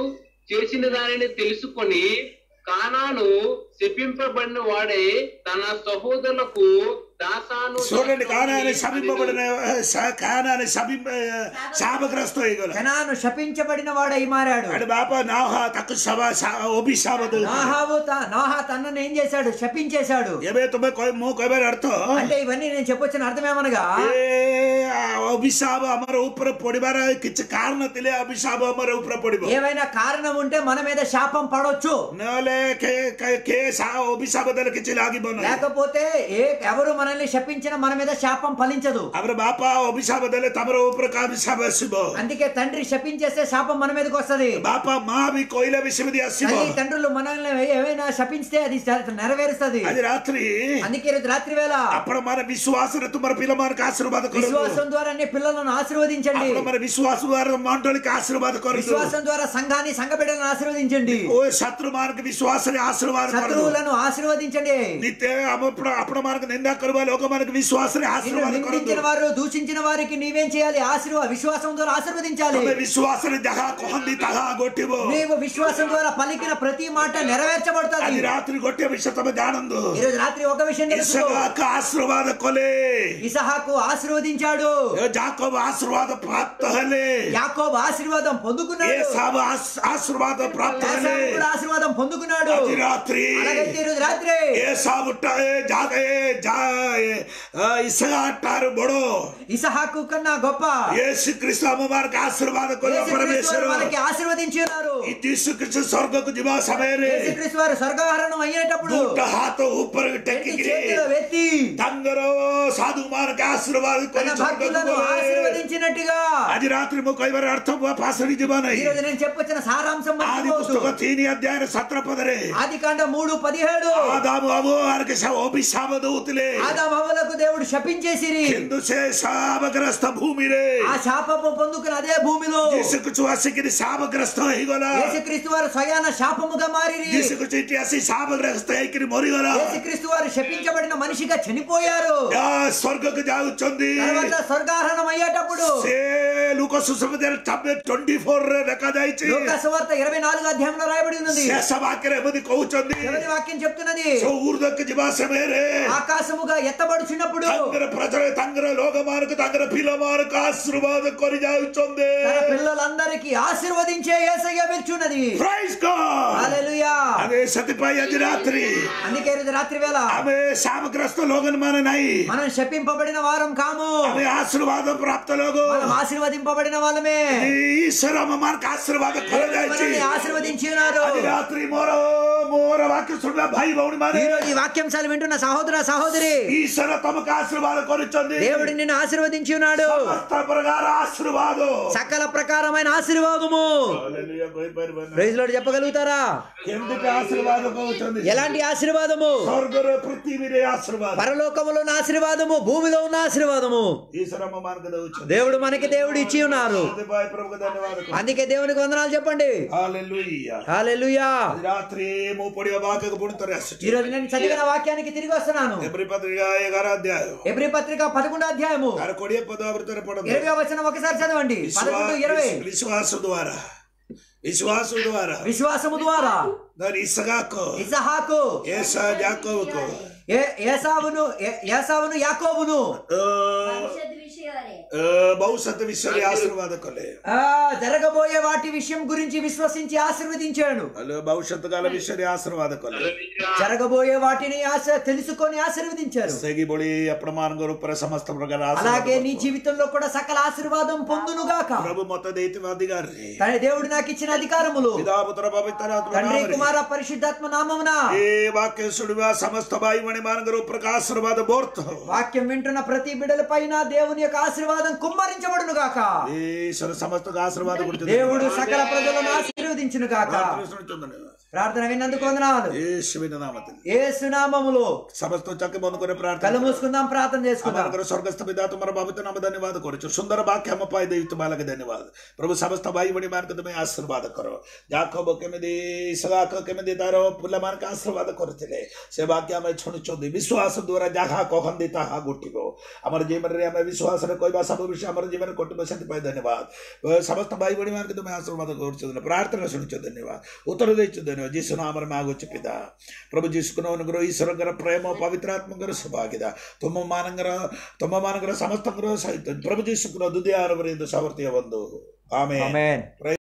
చేసిన దానిని తెలుసుకొని కానాను శపింపబడిన వాడే తన సహోదరులకు చూడండి కానాన్ని శపింపబడిన కానాన్ని శపింప శాపగ్రస్తు కనాను శపించబడిన వాడై మారాడు. అంటే బాప నాహా తక్కు శవ అభిశాపదు నాహావు నాహా తనను ఏం చేశాడు? శపించేశాడు. ఏమే తుమ్మే కోయ మూ కోయబే అర్థం? అంటే ఇవన్నీ నేను చెప్పొచ్చిన అర్థం ఏమనగా అభిషాబ అమర ఊపర పొడిబార కిచ్చ కారణం తెలియ అభిషాబ అమర ఊపర పొడి ఏమైనా కారణం ఉంటే మన మీద శాపం పడవచ్చు నోలే కే కే సా అభిశాప దల కిచ్చ లాగిపోను లేకపోతే ఏ ఎవరు మన మనల్ని శపించిన మన మీద శాపం ఫలించదు. అందుకే తండ్రి శపించేస్తే శాపం మన మీదకి వస్తది. బాప తండ్రులు మనల్ని ఏమైనా శపించితే అది నెరవేరుస్తది. అది రాత్రి. అందుకే రాత్రి వేళ అప్పుడు మన విశ్వాసం తుమర పిల్లమానికి ఆశీర్వాదం విశ్వాసం ద్వారా పిల్లలను ఆశీర్వదించండి. మన విశ్వాసం ద్వారా మాండలికి ఆశీర్వాద విశ్వాసం ద్వారా సంఘాన్ని సంఘ బిడ్డలను ఆశీర్వదించండి. ఓ శత్రు మార్గ విశ్వాసాన్ని ఆశీర్వాద శత్రువులను ఆశీర్వదించండి. నిత్య అప్పుడు అప్పుడు మార్గ నిందా లోక మనకు విశ్వాసం ఆశీర్వాదించిన వారు దూషించిన వారికి నీవేం చేయాలి? ఆశీర్వాద విశ్వాసం ద్వారా ఆశీర్వదించాలి. విశ్వాసం దహా కొహంది తహా గొట్టివో. నీవు విశ్వాసం ద్వారా పలికిన ప్రతి మాట నెరవేర్చబడుతుంది. రాత్రి కొట్టే విషయమే దానందు రాత్రి ఒక విషయం ఇసహాకు ఆశీర్వాద కొలే. ఇసహాకు ఆశీర్వదించాడు. జాకోబ్ ఆశీర్వాద ప్రాప్తహలే. యాకోబ్ ఆశీర్వాదం పొందుకున్నాడు. ఏసాబు ఆశీర్వాద ప్రాప్తహలే. ఆశీర్వాదం పొందుకున్నాడు. రాత్రి అలాగైతే ఈ రోజు రాత్రి. ఏసాబు జాగే జా ఇసగా అంటారు ఇసహాకు కన్నా గొప్ప. యేసు క్రీస్తు అమ్మవారికి ఆశీర్వాదం కొన్న పరమేశ్వరుడు. వారికి ఆశీర్వదించినారు యేసు క్రీస్తు స్వర్గకు దివా సమయరే యేసు క్రీస్తు వారు స్వర్గాహరణం అయ్యేటప్పుడు హాత టెక్కి వెత్తి సాధు మార్గ ఆశీర్వాదం కొన్న భక్తులను ఆశీర్వదించినట్టుగా. అది రాత్రి ముఖ అర్థం? పాసరి దివానై నేను చెప్పొచ్చిన సారాంశం ఆది పుస్తక తీని అధ్యాయ ఆది కాండ మూడు పదిహేడు. ఆదాము శాప దూతులే ఆది ఆదామవలకు దేవుడు శపించేసిరి. ఎందుచే శాపగ్రస్త భూమిరే. ఆ శాపము పొందుకున్న అదే భూమిలో యేసుక్రీస్తు వాసికిని శాపగ్రస్త అయిగల యేసుక్రీస్తు వారు స్వయాన శాపముగా మారిరి. యేసుక్రీస్తు ఇతిహాసి శాపగ్రస్త అయికిని మొరిగల. యేసుక్రీస్తు వారు శపించబడిన మనిషిగా చనిపోయారు. ఆ స్వర్గకు జాగుచుంది. తర్వాత స్వర్గారోహణం అయ్యేటప్పుడు లూకా సుసమదేర చాప్టర్ 24 రకదైచి లూకా సువార్త 24 అధ్యాయంలో రాయబడి ఉంది శేష వాక్యం ఏమది కౌచుంది ఏమది వాక్యం చెప్తున్నది. సో ఊర్దక జీవాసమేరే. ఆకాశముగా ಎತ್ತಬಡಿಸಿನಪ್ಪುಡು తంగర ಪ್ರಜರ ತಂಗರ లోకమానకు తంగర పిల్లమానకు ఆశీర్వాదం కొనియాగుచుంది తన పిల్లలందరికీ ఆశీర్వదించే ఏసయ్య పిలుచున్నది ప్రైజ్ గాడ్ హల్లెలూయా అదే సతిపై అది రాత్రి. అందుకే ఇది రాత్రి వేళ ఆమె శాపగ్రస్త లోకమాన నై మనం శపింపబడిన వారం కాము. ఆమె ఆశీర్వాదం ప్రాప్త లోగు మనం ఆశీర్వదింపబడిన వాళ్ళమే. ఈశ్వరమ్మ మనకు ఆశీర్వాదం కొనియాచి ఆశీర్వదించినారు అది రాత్రి మోరో సహోదర వాక్యం భాయి ఈ వింటున్న సహోదర సహోదరి. ఈశ్వర తమకు ఆశీర్వాదం దేవుడు నిన్ను ఆశీర్వదించి ఉన్నాడు. సమస్త ప్రకార ఆశీర్వాదం. సకల ప్రకారమైన ఆశీర్వాదము. ప్రైజ్ చెప్పగలుగుతారా? ఎందుకు ఆశీర్వాదం ఎలాంటి ఆశీర్వాదము? స్వర్గర ఆశీర్వాదం. పరలోకములో ఉన్న ఆశీర్వాదము భూమిలో ఉన్న ఆశీర్వాదము. దేవుడు మనకి దేవుడు ఇచ్చి ఉన్నారు. అందుకే దేవునికి వందనాలు చెప్పండి. రాత్రి ఏమో చదివిన వాక్యానికి తిరిగి వస్తున్నాను. ఎబ్రి పత్రిక ఎగారో పదకొండు అధ్యాయము. కొడియ పదావృతం ఇరవై వచనం ఒకసారి చదవండి. విశ్వాసం ద్వారా. విశ్వాసం ద్వారా. విశ్వాసము ద్వారా. దాని ఇసహాకు. ఇసహాకు. ఏసా యాకోబుకు. ఏసావును ఏసావును యాకోబును. బహుశత విషయాలు ఆశీర్వాదకులే జరగబోయే వాటి విషయం గురించి విశ్వసించి ఆశీర్వదించాను భవిష్యత్తు కాల. విషయాన్ని ఆశీర్వాదకులే జరగబోయే వాటిని ఆశ తెలుసుకొని ఆశీర్వదించారు. సెగిబొడి అప్రమాణం రూపర సమస్త అలాగే నీ జీవితంలో కూడా సకల ఆశీర్వాదం పొందునుగా ప్రభు మొత్తం అధికారి తన దేవుడు నాకు ఇచ్చిన అధికారములు. పితాపుత్ర పవిత్ర తండ్రి కుమార పరిశుద్ధాత్మ నామమున. ఏ వాక్య సుడివా సమస్త వాయుమణి మానగ రూపరక ఆశీర్వాద బోర్త. వాక్యం వింటున్న ప్రతి బిడల పైన దేవుని యొక్క ఆశీర్వాదం కుమ్మరించబడును గాక ఈశ్వర సమస్తకు ఆశీర్వాద దేవుడు సకల ప్రజలను ఆశీర్వదించును గాక ప్రార్థన విన్నందుకు వందనాలు యేసు నామములో యేసు నామములో సమస్తం చక్కబోను కొనే ప్రార్థన కళ్ళు మూసుకుందాం ప్రార్థన చేసుకుందాం మన స్వర్గస్థ పితా తుమర బాబుతో నమ ధన్యవాద కొరచు సుందర వాక్య అమ్మపాయ దేవి తుమాలకు ధన్యవాద ప్రభు సమస్త भाई बड़ी मार्ग तुम्हें आशीर्वाद करो ಯಾಕೋಬ ಕೆಮದಿ ಸಗಾಕ ಕೆಮದಿ ದಾರೋ ಪುಲ್ಲ ಮಾರ್ಗ ಆಶೀರ್ವಾದ ಕೊರುತ್ತಿದೆ ಸೆ ವಾಕ್ಯ ಆಮೆ ಛುಣು ಚೊಂದಿ ವಿಶ್ವಾಸ ದೂರ ಜಾಗ ಕೋಹಂ ದಿತ ಹಾ ಗುಟ್ಟಿಗೋ ಅಮರ ಜೀವನರೆ ಆಮೆ ವಿಶ್ವಾಸರ ಕೊಯ್ಬಾ ಸಬ ವಿಷಯ ಅಮರ ಜೀವನ ಕೊಟ್ಟು ಬಸಂತ ಪಾಯ ಧನ್ಯವಾದ ಸಮಸ್ತ भाई बड़ी मार्ग तुम्हें आशीर्वाद ಕೊರುತ್ತಿದೆ धन्य ಜೀಸು ನಾಮರ मांगो पिता ಪ್ರಭು जिसको अनुग्रह ಶರನಗರ ಪ್ರೇಮ ಪವಿತ್ರಾತ್ಮಂಗರ ಸಭಾಗಿದ. ತುಂಬ ಮಾನಂಗರ ತುಂಬ ಮಾನಂಗರ ಸಮಸ್ತಂಗರ ಸಹಿತ ಪ್ರಭು ಜಿಸುಕುನ ದುದಿಯಾರವರಿಂದ ಸಾವರ್ತಿಯ ಒಂದು. ಆಮೇಲೆ